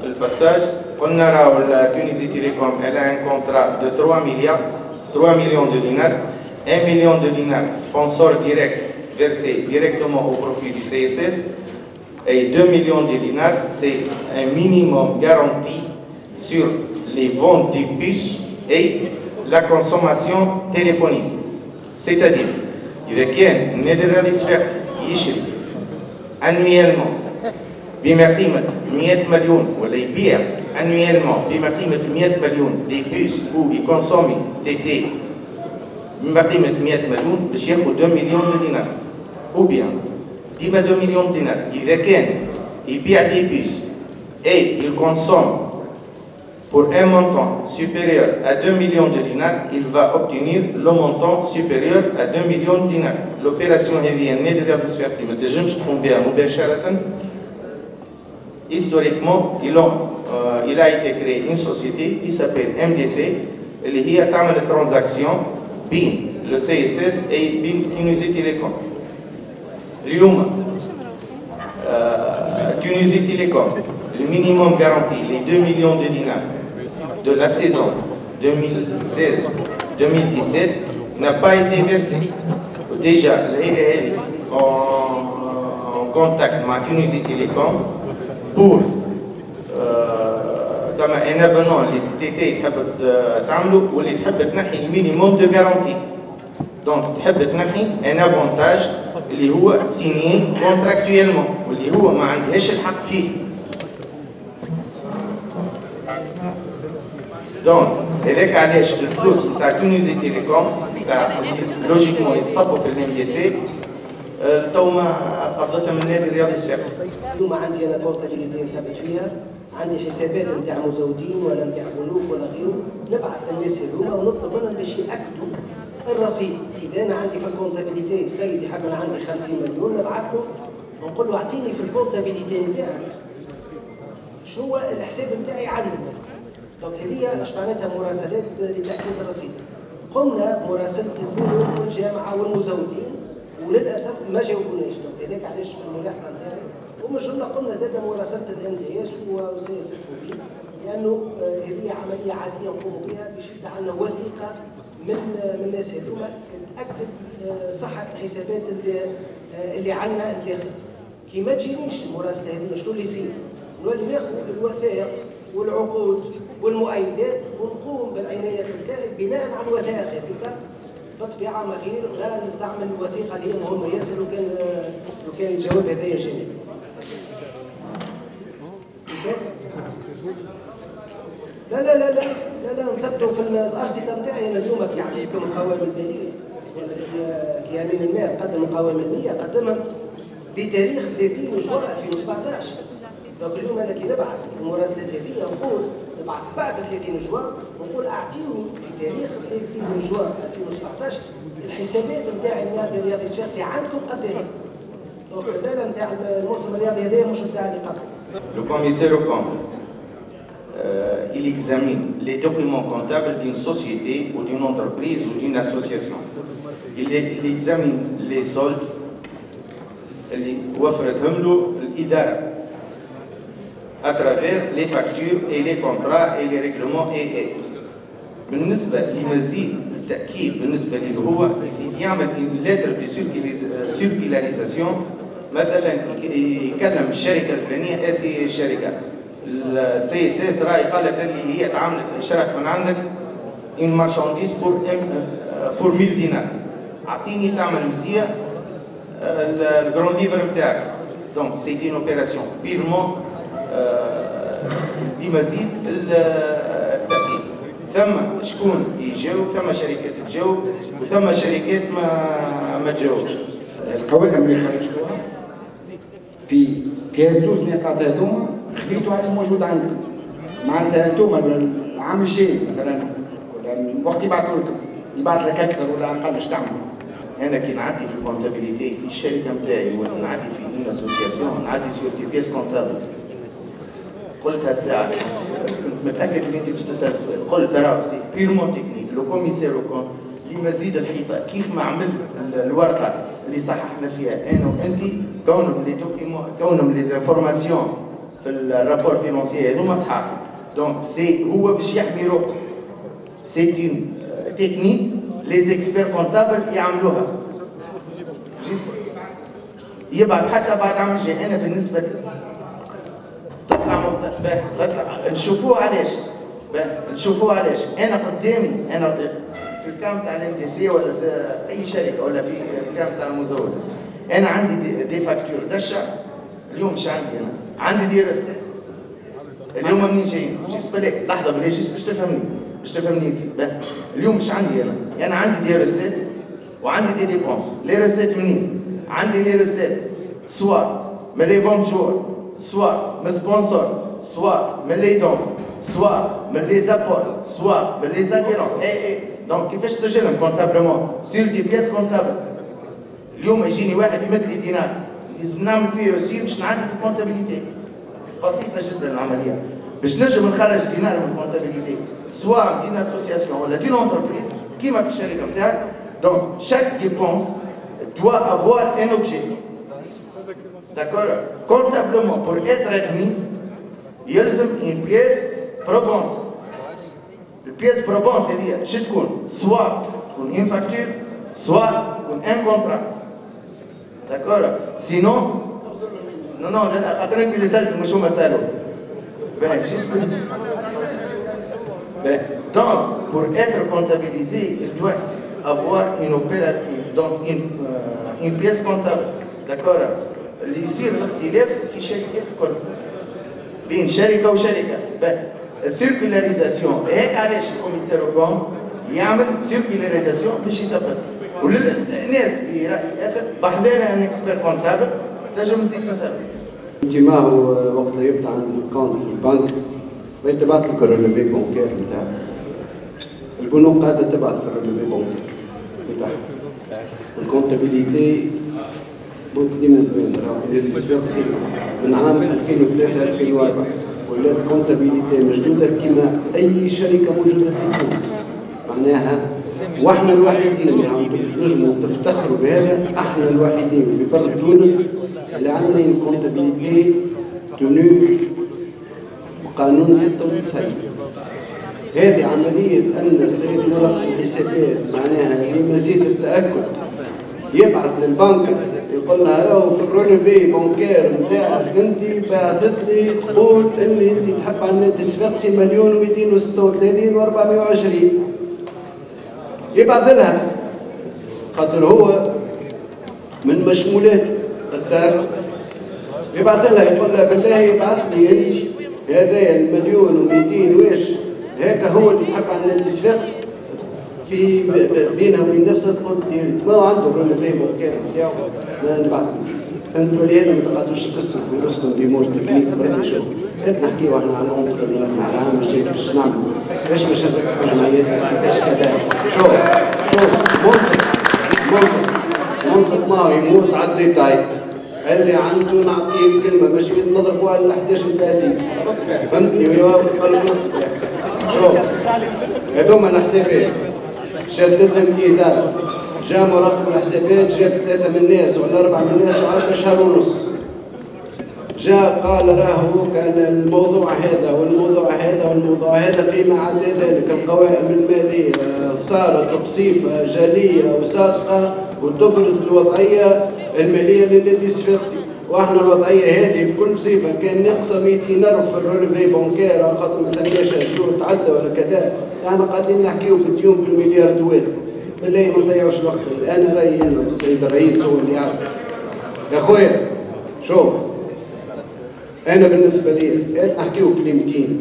في الباساج Onnara la Tunisie Télécom, elle a un contrat de 3 milliards, millions de dinars, 1 million de dinars sponsor direct versé directement au profit du CSS et 2 millions de dinars, c'est un minimum garanti sur les ventes du bus et la consommation téléphonique. C'est-à-dire, il y a annuellement بما قيمة 100 مليون ولا يبيع annuellement بما قيمة 100 مليون دي بيس ou يكونسومي تي تي بما قيمة 100 مليون باش ياخذ 2 مليون دينار ou bien ديما 2 مليون دينار إذا كان يبيع دي بيس et il consomme pour un montant supérieur à 2 millions de dinars, il va obtenir le montant supérieur à 2 millions de dinars. L'opération هذه النادرة بالفعل ما تنجمش تقوم بها مباشرة historiquement, il a, euh, il a été créé une société qui s'appelle MDC, اللي هي تعمل transaction بين le CSS et بين Tunisie Télécom. اليوم euh, Tunisie Télécom, le minimum garanti, les 2 millions de dinars de la saison 2016-2017 n'a pas été versé. Déjà, l'AIDL en, en contact avec Tunisie Télécom Pour كما un avenant اللي TT تحب تعملوا واللي تحب تنحي ال minimum de garantie donc تحب تنحي un avantage اللي هو signé contractuellement واللي هو ما عندهاش الحق فيه donc هذاك علاش الفلوس نتاع Tunisie Telecom logiquement يتصبوا في ال MDC تو ما قبضتها من النادي الرياضي السياسي. اليوم عندي أنا comptabilité ثابت فيها. عندي حسابات نتاع مزودين ولا نتاع بنوك ولا غيره. نبعث الناس هذوما ونطلب منهم باش يأكدوا الرصيد. إذا أنا عندي في ال comptabilité السيد يحب أنا عندي 50 مليون نبعث له ونقول له أعطيني في ال comptabilité نتاعك شنو هو الحساب نتاعي عندك. donc هذه اش معناتها مراسلات لتأكيد الرصيد. قمنا مراسلة البنوك والجامعة والمزودين. وللأسف ما جاوبوناش donc هذاك علاش في الملاحظة نتاعي. ومن جمله قلنا زاد مراسله ال MDC و CSS لأنه هذه عملية عادية نقوموا بها يبدأ عندنا وثيقة من من الناس هذوما تأكد صحه الحسابات اللي اللي عندنا الداخل. كي ما تجينيش المراسله هذه شنو اللي يصير؟ نولي ناخذ الوثائق والعقود والمؤيدات ونقوم بالعناية بتاعي بناء على الوثائق هذيك بطبيعة ما غير لا نستعمل الوثيقة اللي هي مهمه ياسر لو كان لو كان الجواب هذايا جانبي لا لا لا لا لا لا نثبتوا في الارصده نتاعي أنا اليوم كي يعطيكم القوائم المالية. كي امين المال قدم القوائم الماليه قدمها بتاريخ 30 جوار 2017 اليوم أنا كي نبعث المراسلة الهاتفيه نقول نبعث بعد 30 جوار نقول أعطيني في تاريخ 30 جوار 2017 الحسابات نتاع النادي الرياضي الصفاقسي عندكم قد إيه؟ دونك لا نتاع الموسم الرياضي هذا مش نتاع اللي قبل. Le commissaire au compte, euh, il examine les documents comptables d'une société ou d'une entreprise ou d'une association. Il, il examine les soldes. اللي وفرتهم له الإدارة à travers les factures et les contrats et les règlements et et. بالنسبة لمزيد التأكيد بالنسبة لي هو يزيد يعمل lettre de circularisation مثلا يكلم الشركة الفلانية اسي الشركة ال CSS راي قالت لي هي تعاملت شركة من عندك en marchandises pour pour 1000 دينار اعطيني تعمل مزيه ال grand livre نتاعك donc c'est une opération purement بمزيد التأكيد ثم شكون يجاوب ثم شركات تجاوب وثم شركات ما ما تجاوبش. القوائم اللي خرجتوها في في هالزوز نقاط هذوما خذيتوا على الموجود عندكم معناتها أنتم العام الجاي مثلا ولا وقت يبعثوا لكم يبعث لك أكثر ولا أقل إيش تعمل؟ أنا كي نعدي في ال comptabilité في الشركة نتاعي ولا نعدي في une association نعدي sur des pièces comptables قلت هالساعه كنت متأكد ان أنت باش تسأل السؤال قلت ترى c'est purement technique. le commissaire aux comptes لمزيد الحيطة. كيف ما عملت الورقة اللي صححنا فيها؟ أنا وأنت كونهم les documents كونهم les informations في ال rapport financier هذوما صحاح donc c'est هو باش يحمي روحه c'est une technique les experts comptables يعملوها. يبعث حتى بعد عام جاي. أنا بالنسبة تطلع نشوفوه علاش نشوفوه علاش أنا قدامي أنا في الكام تاع ال MDC ولا أي شركة ولا في الكام تاع المزود. أنا عندي des, des factures d'achat. اليوم مش عندي أنا؟ عندي دي رسالة اليوم منين جايين؟ جيس بلاك لحظة بلاك جيس باش تفهمني؟ باش تفهمني؟ اليوم مش عندي أنا؟ أنا عندي دي رسالة وعندي دي ديبونس. لي رسالة منين؟ عندي لي رسالة سوا من لي فونجور سوا من سبونسور سوا من لي دون سوا من لي زابور سوا من لي زاديرون اي اي دونك كيفاش تسجلهم كونتابلمون سير دي بياس كونتابل اليوم يجيني واحد يمد لي دينار لازم نعمل فيه روسير باش نعدي في ال comptabilité بسيطه جدا العملية باش نجم نخرج دينار من ال comptabilité سواء d'une association ولا d'une entreprise كيما في الشركة نتاعك donc chaque dépense doit avoir un objet. d'accord, comptablement pour être admis, ils ont une pièce probante. Une pièce probante, c'est-à-dire, soit une facture, soit un contrat. D'accord Sinon, non, non, attendez que les salles ne sont pas juste ben, Donc, pour être comptabilisé, il doit avoir une opérative, donc euh, une pièce comptable. D'accord اللي يصير الاختلاف في شركات الكل. بين شركة وشركة. ال circularisation هيك علاش ال commissaire aux comptes يعمل circularisation باش يثبت وللاستئناس برأي آخر بحذانا un expert comptable تنجم تزيد تسال انت ما هو وقت اللي يفتح عند ال compte في البنك بغيت تبعث لك ال relevé bancaire نتاعك البنوك قاعدة تبعث في ال relevé bancaire نتاعها ال comptabilité منذ من زمان من عام 2003 2004 ولات comptabilité مجدوده كما أي شركة موجودة في تونس. معناها وإحنا الوحيدين اللي نجموا تفتخروا بهذا إحنا الوحيدين في بر تونس اللي عندنا comptabilité tenue قانون 96 هذه عملية أن سيد مراقب الحسابات معناها لمزيد التأكد يبعث للبنك يقول لها راهو في ال relevé bancaire نتاعك أنت بعثت لي تقول إني أنت تحب النادي الصفاقسي مليون و236 و420 يبعث لها. خاطر هو من مشمولات الدار. يبعث لها. يقول لها بالله يبعث لي أنت هذا المليون و200 واش هذا هو اللي تحب النادي الصفاقسي في بينها وبين نفسها تقول ما هو عنده ولا فاهم الكلام نتاعو ما نبعثوش فهمت ولهذا ما تقعدوش تقسموا في مور تكنيك شغل. هات نحكيو إحنا على العمر على العام باش نعملوا باش نركبوا جمعيات كيفاش كذا شوف شوف منصف منصف منصف ما يموت على ال détail اللي عنده نعطيه الكلمة باش نضربوا على ال 11 نتاع الليل فهمتني؟ ويوافق على النص شوف هذوما الحسابات شدتهم إدارة جاء مراقب الحسابات جاب ثلاثة من الناس ولا أربعة من الناس وعطى شهر ونص. جاء قال راهو كان الموضوع هذا والموضوع هذا والموضوع هذا فيما عدا ذلك. القوائم المالية صارت بصفة جلية وصادقة وتبرز الوضعية المالية للنادي الصفاقسي وإحنا الوضعية هذه بكل صفة كان ناقصة 200 ألف في ال relevé bancaire خاطر ما ثماش شهور تعدى ولا كذا. إحنا قاعدين نحكيو بالديون بالمليار دوات. بالله ما نضيعوش الوقت. أنا رأيي أنا والسيد الرئيس هو اللي يعرف. يا خويا شوف. أنا بالنسبة لي نحكيو كلمتين.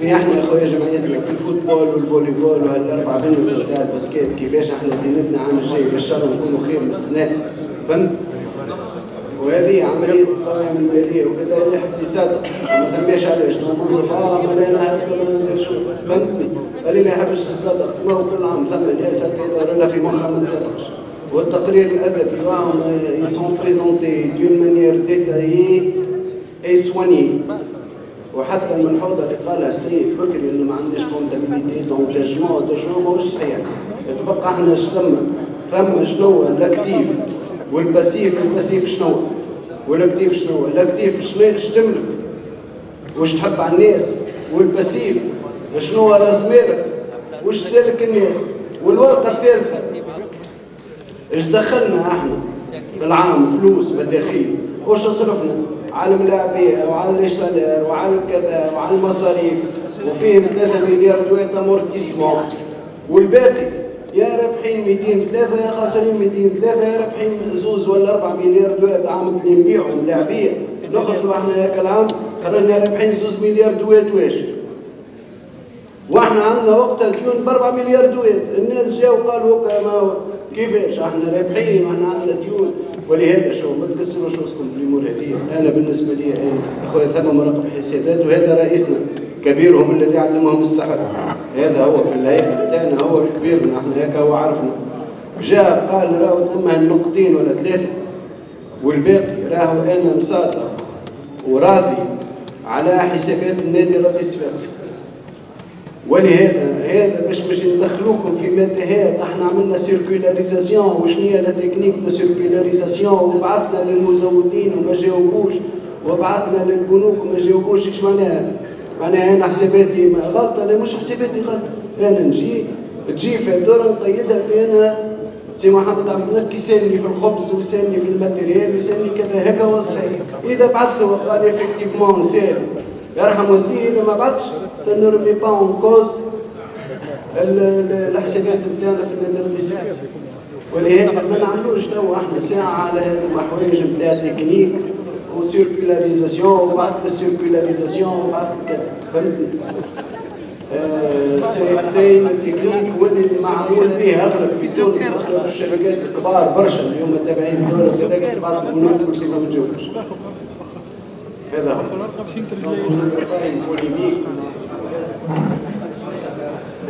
في إحنا يا خويا جمعيتنا في ال football وال volleyball وهالاربع بنات نتاع ال basket كيفاش إحنا دينتنا عام الجاي باش نكونوا خير من السنة فهمت؟ وهذه عملية القوائم المالية وكذا اللي حد يصدق ما ثماش علاش؟ منصف آه ما أنا فهمتني اللي ما يحبش يصدق ما هو كل عام ثم ناس هكذا في مخها ما تصدقش والتقرير الادبي راهم ils sont présentés d'une manière détaillée et soignée وحتى الملحوظه اللي قالها السيد بكري إنه ما عندناش comptabilité d'engagement d'engagement ماهوش صحيح تبقى إحنا ثم ثم شنو؟ الأكتيف. والباسيف الباسيف شنو؟ والاكتيف شنو؟ الاكتيف شنو؟ تملك واش تحب على الناس؟ وال passif شنو راس مالك واش تسلك الناس؟ والورقة الثالثه إيش دخلنا إحنا؟ بالعام فلوس مداخيل. واش صرفنا؟ على الملاعبية وعلى الاشتراك وعلى كذا وعلى المصاريف. وفيهم 3 مليار دوات امورتيسمون والباقي؟ يا رابحين 203 يا خاسرين 203 يا رابحين زوز ولا 4 مليار دوات عام اللي نبيعهم لاعبيه ناخذوا إحنا هذاك العام خرجنا رابحين زوز مليار دوات واش. وإحنا عندنا وقتها ديون ب 4 مليار دوات الناس جاوا قالوا ما كيفاش؟ إحنا رابحين وإحنا عندنا ديون. ولهذا شو ما تكسروش راسكم بالامور هذه أنا بالنسبة لي إخويا ثم مراقب حسابات وهذا رئيسنا. كبيرهم الذي علمهم السحر. هذا هو في الهيئه بتاعنا هو الكبير نحن هيك هو عرفنا جاء قال راهو ثم نقطتين ولا ثلاثة. والباقي راهو أنا مصادق وراضي على حسابات النادي الرياضي الصفاقسي ولهذا هذا باش باش ندخلوكم في متاهات إحنا عملنا circularisation وشنو هي la technique de circularisation وبعثنا للمزودين وما جاوبوش. وبعثنا للبنوك وما جاوبوش. إيش معناها؟ معناها أنا حساباتي غلطة لا مش حساباتي غلطة. أنا نجي تجي فاتوره نقيدها بأن سي محمد عبد الملك يسالني في الخبز ويسالني في الماتيريال ويسالني كذا هكا هو الصحيح. إذا بعثت وقال إفكتيفمون سال يرحم والديه إذا ما بعثش سنرمي با اون كوز الحسابات نتاعنا في الانفستيسيون ولهذا ما نعملوش تو إحنا ساعة على الحوايج نتاع التكنيك. و circularisation وبعث ال circularisation وبعث فهمتني c'est la technique واللي معمول به اغلب في تونس اغلب في الشركات الكبار برشا اليوم التابعين الدولة وكذا بعض البنوك كل ما بتجاوبش هذا هو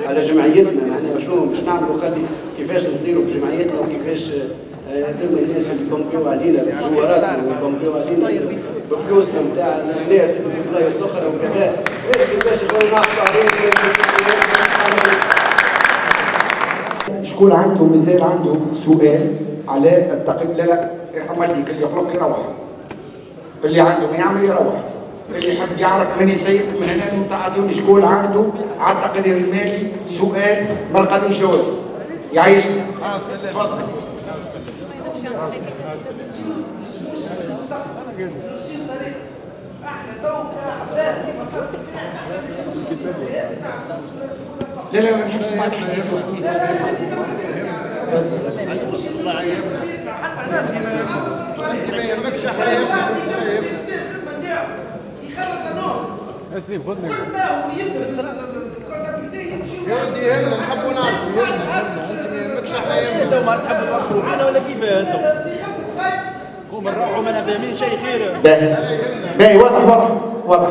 على جمعيتنا نحن شنو باش نعملوا خلي كيفاش نديروا بجمعيتنا وكيفاش هذوما الناس اللي علينا علينا بفلوسنا الناس اللي في بلايص أخرى وكذا كيفاش يقولوا نحصوا عليهم شكون عنده مازال عنده سؤال على التقييم لا لا يرحم والديك اللي يخلق يروح. اللي عنده ما يعمل يروح. اللي يحب يعرف من يطيب من هنا أنتم اعطوني شكون عنده على التقرير المالي سؤال ما لقانيش جواب يعيشني تفضل. لا لا ما نحبش معك أسلم خذني يا يهمنا نحبوا نعرفوا يهمنا يهمنا. ماكش إحنا يهمنا أنتم ما تحبوا توقفوا معنا ولا كيف أنتم؟ قوم نروحوا ما فاهمين شيء خير. باهي واضح واضح واضح.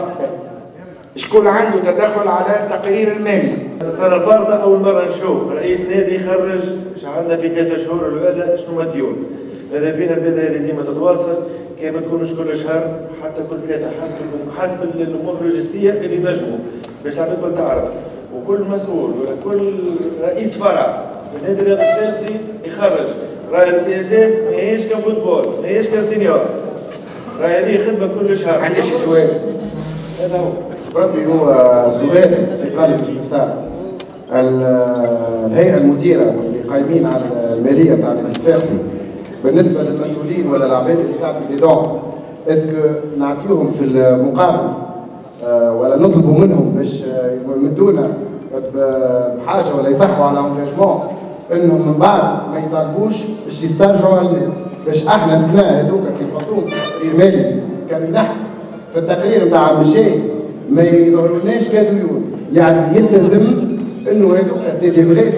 شكون عنده تدخل على التقرير المالي السنة الفارطة أول مرة نشوف. رئيس نادي يخرج شعرنا في ثلاثة شهور الأولى شنو الديون ماذا بينا البلاد هذه ديما تتواصل. كي ما تكونش كل شهر حتى كل ثلاثة حسب حسب الأمور اللوجستية اللي نجموا. باش العباد الكل تعرف. وكل مسؤول ولا كل رئيس فرع. في النادي الرياضي الصفاقسي يخرج. راهي CSS ماهيش كان football ماهيش كان seniors. راهي هذه خدمة كل شهر. عندي شي سؤال. هذا هو. ربي هو سؤال في قالب الاستفسار. الهيئة المديرة اللي قايمين على المالية تاع الفارسي بالنسبة للمسؤولين ولا العباد اللي تعطي لي دون اسكو نعطيهم في المقابل ولا نطلبوا منهم باش يمدونا بحاجة ولا يصحوا على انجاجمون إنه من بعد ما يطالبوش باش يسترجعوا المال باش إحنا السنة هذوك كي نحطوهم في التقرير المالي كان نحن في التقرير نتاع عام الجاي ما يظهروناش كديون يعني يلتزم إنه هذوك c'est des vrais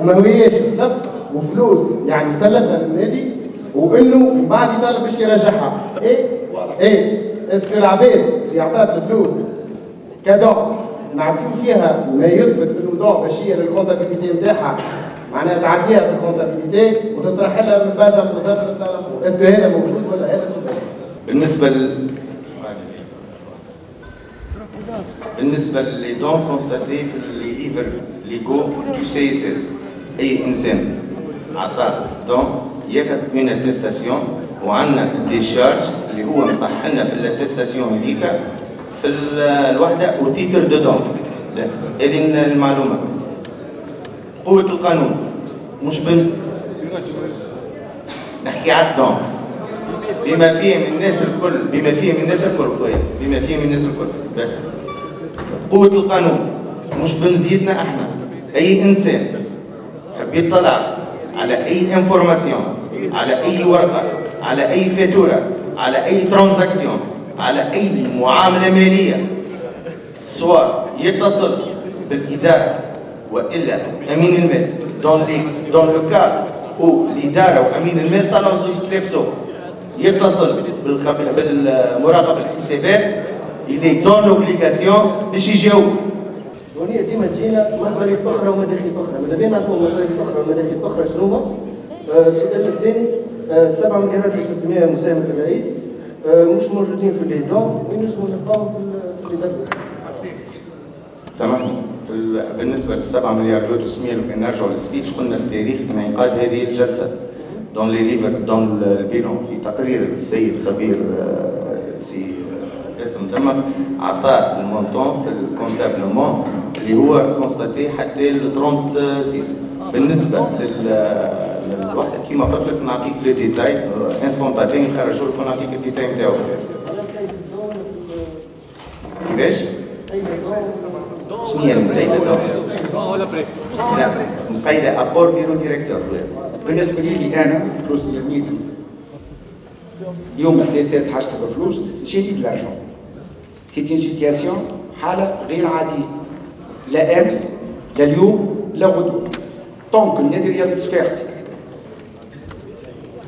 وما هياش سلف وفلوس. يعني سلفها للنادي وإنه بعد يطالب باش يرجعها. إيه؟ إيه؟ est-ce que العباد اللي عطات الفلوس. ك don نعطيو فيها ما يثبت أنه don باش هي لل comptabilité نتاعها معناها تعديها في ال comptabilité وتطرح لها من base imposable نتاع est-ce que هذا موجود ولا هذا سؤال بالنسبة ل... بالنسبة لي dons constatés في les livres légaux de CSS أي إنسان عطى don ياخذ une attestation وعندنا décharge اللي هو مصح لنا في ال attestation هذيك في الوحده و titre de don هذه المعلومة. قوة القانون. مش بن نحكي على ال don بما فيه من الناس الكل بما فيه من الناس الكل خويا. بما فيه من الناس الكل. قوة القانون. مش بنزيدنا إحنا. أي إنسان حب يطلع على أي information على أي ورقة على أي فاتورة على أي transaction على أي معاملة مالية سواء يتصل بالإدارة وإلا أمين المال. dans le dans le cas où الإدارة وأمين المال طلعوا زوج كليبسو يتصل بالخب... بالمراقبه الحسابات اللي dans l'obligation باش يجاوب ونية ديما تجينا مصاريف أخرى ومداخيل أخرى ماذا بينا نعطوا مصاريف أخرى ومداخيل أخرى شنو هما؟ آه، السؤال الثاني 7 مليارات و600 مساهمة الرئيس آه، مش موجودين في les dons وين نجموا نلقاهم في الإدارة سامحني بالنسبة لل 7 مليار دولار 900 لو كان نرجعوا لل speech قلنا التاريخ انعقاد هذه الجلسة. dans les livres dans ال bilan في تقرير السيد خبير سي قاسم تمك عطى المونطون في الكونتابلمون اللي هو كونستاتي حتى ل 36 بالنسبة للوحده كيما قلت لك نعطيك لو ديتاي انستونتاني نخرجوا لك ونعطيك الديتاي نتاعو كيفاش؟ شنو هي المقيدة لا مقيدة ابور بيرو ديريكتور بالنسبة لي أنا الفلوس اللي بنيتها اليوم ال CSS حاجة بفلوس j'ai de l'argent c'est une situation حاله غير عاديه لا امس لا اليوم لا غدوه donc النادي الرياضي الصفاقسي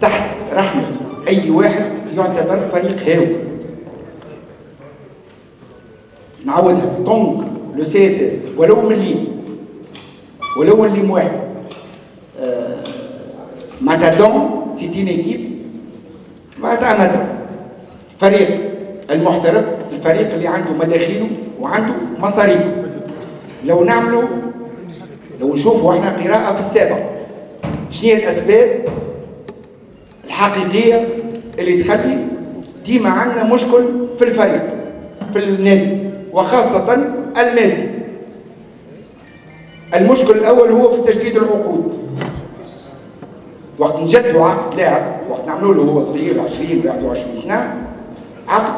تحت رحمة أي واحد يعتبر فريق هاوي. نعودها donc le CSS ولو مليم ولو مليم واحد. معناتها donc c'est une équipe معناتها مدى فريق المحترف الفريق اللي عنده مداخيله وعنده مصاريفه. لو نعملوا لو نشوفوا إحنا قراءة في السابق. شنو هي الأسباب؟ الحقيقية اللي تخلي ديما عندنا مشكل في الفريق في النادي وخاصة المادي المشكل الأول هو في تجديد العقود. وقت نجدوا عقد لاعب وقت نعملوا له هو صغير 20 ولا 21 سنة عقد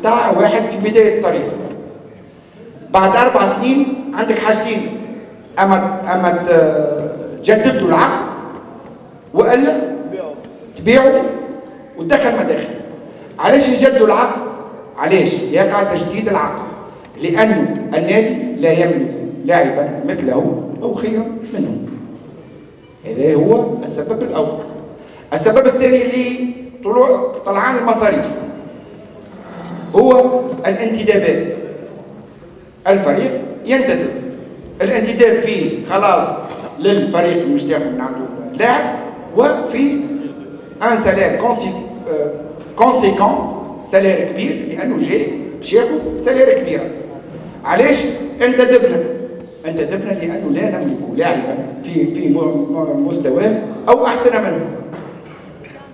نتاع واحد في بداية الطريق. بعد أربع سنين عندك حاجتين. اما أما تجدد له العقد وإلا تبيعه وتدخل مداخل. علاش نجدوا العقد؟ علاش؟ يقع تجديد العقد. لأن النادي لا يملك لاعبا مثله أو خيرا منه هذا هو السبب الأول. السبب الثاني لطلوع طلعان المصاريف هو الانتدابات. الفريق ينتدب. الانتداب فيه خلاص للفريق اللي مش تاخذ من عنده لاعب وفي ان سالير كونسيكون سالير كبير لأنه جاي باش ياخذ سالير كبيره علاش انتدبنا انتدبنا لأنه لا نملك لاعبا في في مستواه أو احسن منه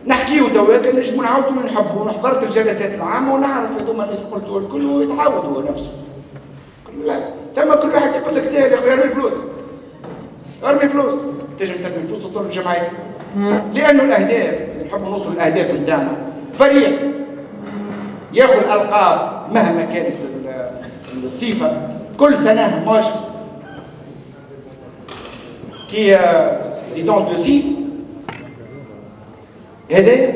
نحكيو توا نجمو نعاودو نحبو حضرت الجلسات العامه ونعرف هذوما الناس قلتوا الكل ويتعاود هو نفسه لا ثم كل واحد يقول لك سهل يا اخويا ارمي فلوس ارمي فلوس تجي ترمي فلوس وتطلب الجمعيه لأنه الاهداف نحب نوصل الأهداف بتاعنا فريق ياخذ ألقاب مهما كانت الصفه كل سنة مش كي دي دون دو سي هذا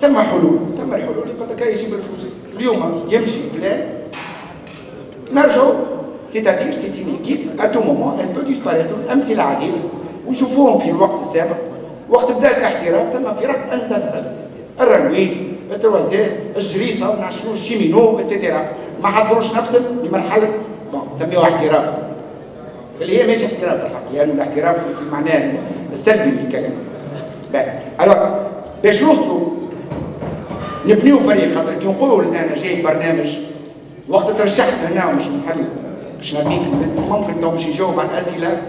ثم حلول. ثم الحلول يقول لك يجيب الفلوس اليوم يمشي فلان. نرجعوا سيتادير سيت اون ايكيب ا تو مومون ان بو ديسباريتر أمثلة عديدة. ونشوفوهم في الوقت السابق. وقت بدا الاحتراف ثم فرق أنت الرنوي التروازيز الجريسة ونعشرو الشيمينو اتسيتيرا ما حضروش نفسهم لمرحله نسميوها احتراف اللي هي مش احتراف بالحق لأنه الاحتراف في معناه السلبي للكلمه الوغ باش نوصلوا نبنيو فريق خاطر كي نقول أنا جاي برنامج وقت ترشحت هنا مش محل باش نرميك ممكن تو مش يجاوب على الأسئلة.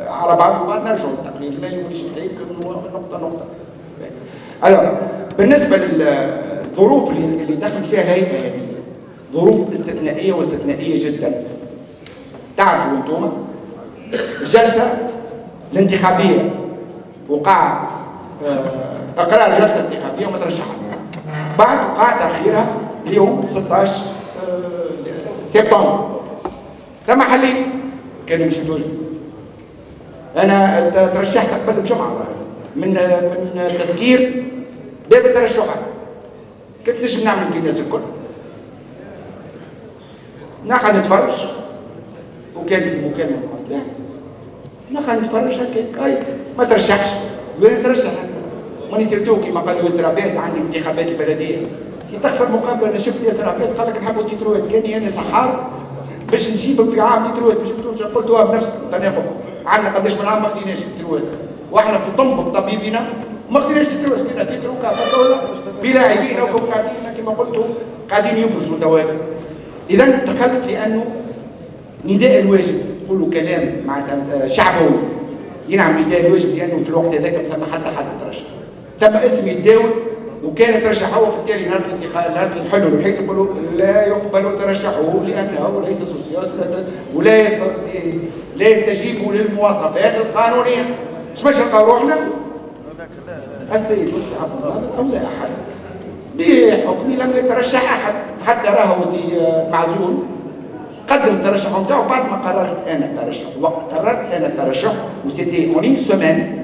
على بعض. وبعد نرجعوا التقليل المالي مانيش نسيب نقطة نقطة alors بالنسبة للظروف اللي دخلت فيها الهيئة هذه ظروف استثنائية واستثنائية جدا. تعرفوا أنتم الجلسه الانتخابية وقع اقرار جلسة انتخابية ومترشحه بعد وقع تاخيرها اليوم 16 سبتمبر. تم حلين كانوا مش يتوجدوا أنا ترشحت قبل بجمعه من من تسكير باب الترشحات كيف نجم نعمل كي الناس الكل؟ نقعد نتفرج وكان في مكالمه مع مصلحه نقعد نتفرج هكاك أي ما ترشحش. وين ترشح. ماني سيرتو كيما قال ياسر عباد عندي الانتخابات البلديه كي تخسر مقابلة أنا شفت ياسر عباد قال لك نحبوا تيتروات كاني أنا سحار باش نجيب في عام تيتروات جبتوش قلتوها بنفس التناقض. عندنا قداش من عام ما خديناش تيتروات وإحنا في طنب طبيبنا ما خديناش تيتروات خدينا تيترو كافة بلاعبين وكم قاعدين. كما قلتوا قاعدين يبرزوا تواجد إذا دخلت لأنه نداء الواجب. نقولوا كلام معناتها شعبوي. ينعم نداء الواجب لأنه في الوقت هذاك ما ثم حتى حد ترشح. تم اسم يتداول وكان ترشح هو في التالي نهار الانتخاب نهار الحلول. الوحيد يقولوا لا يقبل ترشحه لأنه ليس سوسيوس ولا لا يستجيب للمواصفات القانونية. إيش باش نلقاو روحنا؟ السيد لطفي عبد الله أو لا أحد. بحكم لم يترشح أحد. حتى راهو معزول. قدم الترشح نتاعو بعد ما قررت أنا الترشح وقت قررت أنا الترشح و c'était une semaine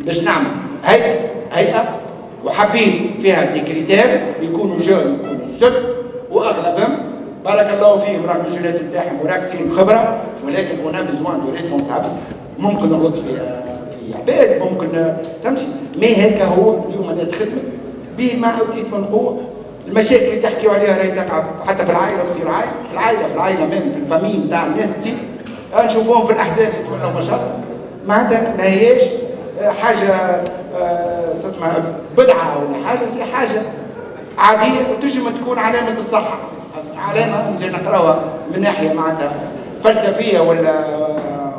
باش نعمل هيئة هيئة وحبيت فيها des critères يكونوا jeunes يكونوا جد وأغلبهم بارك الله فيهم. راهم الجلاس نتاعهم وراكسين خبرة ولكن on besoin de responsables ممكن نغلط في في عباد ممكن تمشي. mais هيك هو؟ اليوم الناس خدمت به ما اوتيت من قوة؟ المشاكل اللي تحكيوا عليها راهي تقع حتى في العائلة تصير عائلة. في العائلة في العائلة من في الفامي نتاع الناس تصير. نشوفوهم في الأحزاب الله ما شاء الله معناتها ما هيش حاجة اسمها بدعة ولا حاجة زي حاجة عادية وتنجم تكون علامة الصحة. علامة نجي نقراوها من ناحية معناتها فلسفية ولا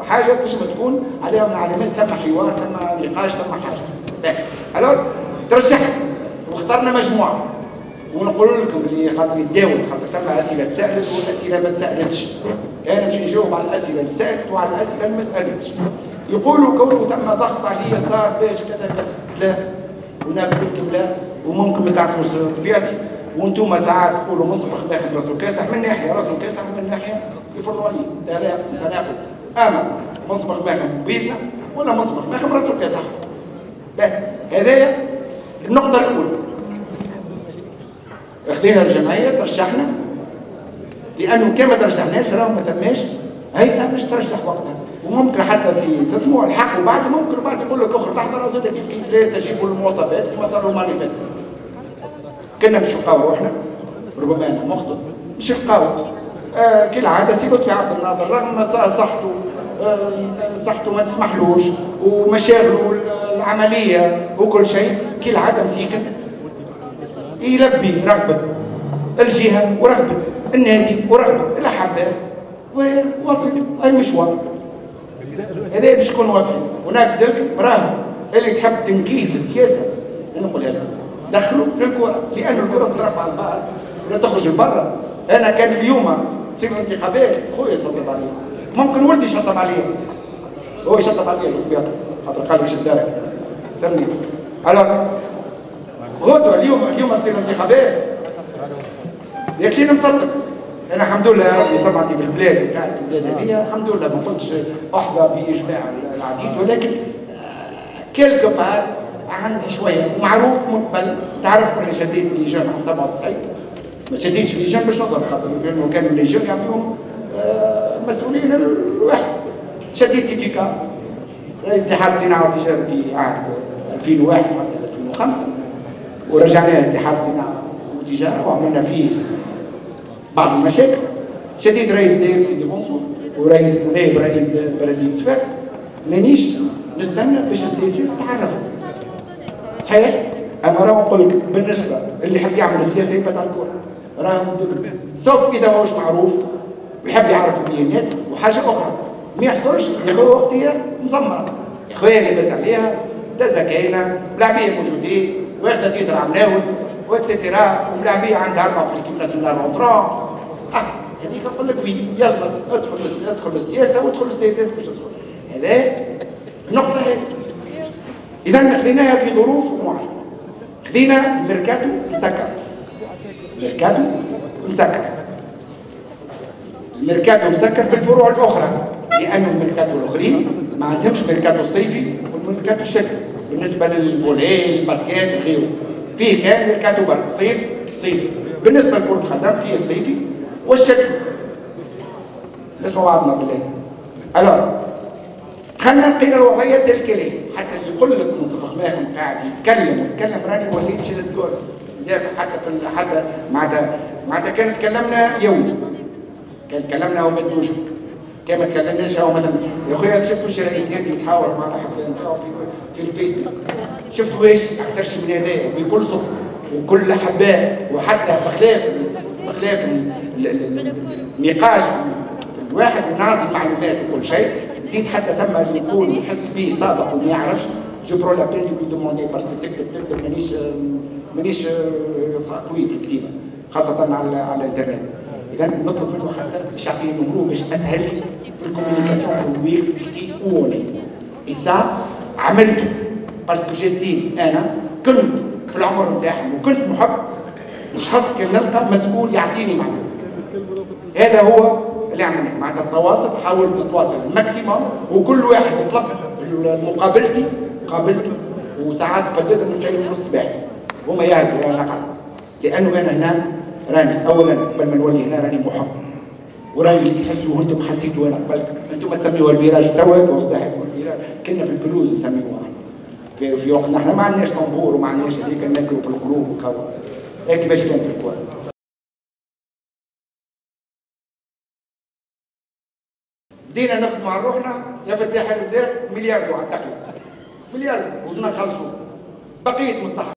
حاجة تنجم تكون عليها من علامات ثم حوار ثم نقاش ثم حاجة. ألو ترشحت واخترنا مجموعة. ونقول لكم اللي خاطر يتداول خاطر ثم أسئلة تسألت واسئله ما تسألتش. أنا مش نجاوب على الأسئلة اللي تسألت وعلى الأسئلة اللي ما تسألتش. يقولوا كونه ثم ضغط عليا صار باش كذا لا. ونقول لكم لا. وممكن ما تعرفوش طبيعتي وأنتم ساعات تقولوا مصبخ داخل راسه كاسح من ناحية راسه كاسح من ناحية عليه تناقض أما مصبخ ماخم بيسنا ولا مصبخ ماخم راسه كاسح هذايا النقطة الأولى. خذينا الجمعية ترشحنا. لأنه كان ما ترشحناش راهو ما ثماش هيئة باش ترشح وقتها. وممكن حتى في اسمه الحق وبعد ممكن بعد يقول لك اخر تحضر زاد كيف كيف لا يستجيبوا للمواصفات كما صار المره اللي فاتت كنا مش نلقاو روحنا ربما أنا مخطئ مش نلقاو آه كالعاده سي لطفي عبد الناظر رغم صحته آه صحته ما تسمحلوش ومشاغله العملية وكل شيء كالعاده مسيكن يلبي رغبة الجهة ورغبة النادي ورغبة الاحباء وواصل المشوار. هذا باش يكون واضح هناك ذلك راه اللي تحب تنكيه في السياسة نقولها لك دخلوا في الكره لأن الكرة تضرب على البحر ولا تخرج لبرا أنا كان اليوم سير الانتخابات خويا شطب عليه ممكن ولدي شطب عليه هو يشطب عليه الكبير خاطر قال لي شد دارك فهمني الوغ غدوة اليوم اليوم تصير الانتخابات ياكلين مصدق. أنا الحمد لله ربي سمعتي في البلاد بتاعت البلاد هذه الحمد لله ما كنتش أحظى بإجماع العديد ولكن كيلكو بار عندي شوية ومعروف مقبل. تعرف اني شديت اللجان عام 97 ما شديتش اللجان باش نضرب خاطر لأنه كان اللجان يعطيهم مسؤولين الواحد شديت تيكيكا رئيس اتحاد الصناعة والتجارة في عهد 2001 حتى 2005 ورجعناه اتحاد الصناعة والتجارة وعملنا فيه بعض المشاكل. شديد رئيس داير سيدي منصور ورئيس نائب رئيس بلدية صفاقس مانيش نستنى باش السياسة تتعرف صحيح؟ أنا راه نقول لك بالنسبة اللي يحب يعمل السياسة يبعد على الكره راه سوف إذا ماهوش معروف ويحب يعرف البيانات وحاجة أخرى. ما يحصلش يا خويا وقتها مزمرة. يا خويا لاباس عليها دا زكاينه ملاعبيه موجودين واخده تيتر عملاوي و et cetera وملاعبيه عندها اربعه في l'équipe nationale entre autres آه هذيك نقول لك وين؟ يلا ادخل ادخل السياسة وادخل السياسة باش تدخل. هذا النقطه هذه. إذا خذيناها في ظروف معينة. خذينا ميركاتو مسكر. ميركاتو مسكر. الميركاتو مسكر في الفروع الأخرى. لأنه الميركاتو الأخرين ما عندهمش ميركاتو الصيفي والميركاتو الشتوي. بالنسبة للبولي الباسكيت وغيره فيه كان ميركاتو برد صيف صيف. بالنسبة لكرة القدم فيه الصيفي والشتوي. نسمع بعضنا بالله. ألو خلينا لقينا الوضعية هي حتى اللي من صفخ ماخم قاعد يتكلم ويتكلم راني وليت شدد جول حتى في حتى معناتها معناتها كان تكلمنا يومي كان تكلمنا هو مدوش كان ما تكلمناش هو مثلا يا اخويا شفتوا شي رئيس نادي يتحاور مع نتاعو في في الفيسبوك شفتوا إيش اكثرش من هذا وبكل صدق وكل احباء وحتى بخلاف بخلاف النقاش الواحد ونعطي المعلومات وكل شيء زيد حتى ثم اللي يكون يحس به صادق وما يعرفش. جو برو لا بين يقول دوموندي باسكو تكتب تكتب مانيش مانيش قوي في الكتيبه خاصة على على الإنترنت. إذا نطلب منه حتى باش يعطيني numéro باش أسهل في ال communication و expliquer اوني et ça عملت. parce que j'estime أنا كنت في العمر نتاعي وكنت محب مش خاص كان نلقى مسؤول يعطيني معلومه هذا هو اللي عملناه معناتها التواصل حاولت نتواصل ال maximum وكل واحد يطلب مقابلتي قابلته وساعات قدرت من شيء في الصباح هما يهدوا أنا قاعد لأنه أنا هنا راني اولا قبل ما نولي هنا راني محب. وراني اللي تحسوا أنتم حسيتوا أنا قبل أنتم تسميوها الفيراج توا وصداح كنا في البلوز نسميوها في وقتنا إحنا ما عندناش طنبور وما عندناش هذيك ناكلوا في القلوب وكذا هيك كيفاش كانت الكوره بدينا نخدموا على روحنا يا فتاح الرزاق مليار على الدخل مليار وزنا نخلصوا بقية مستحق.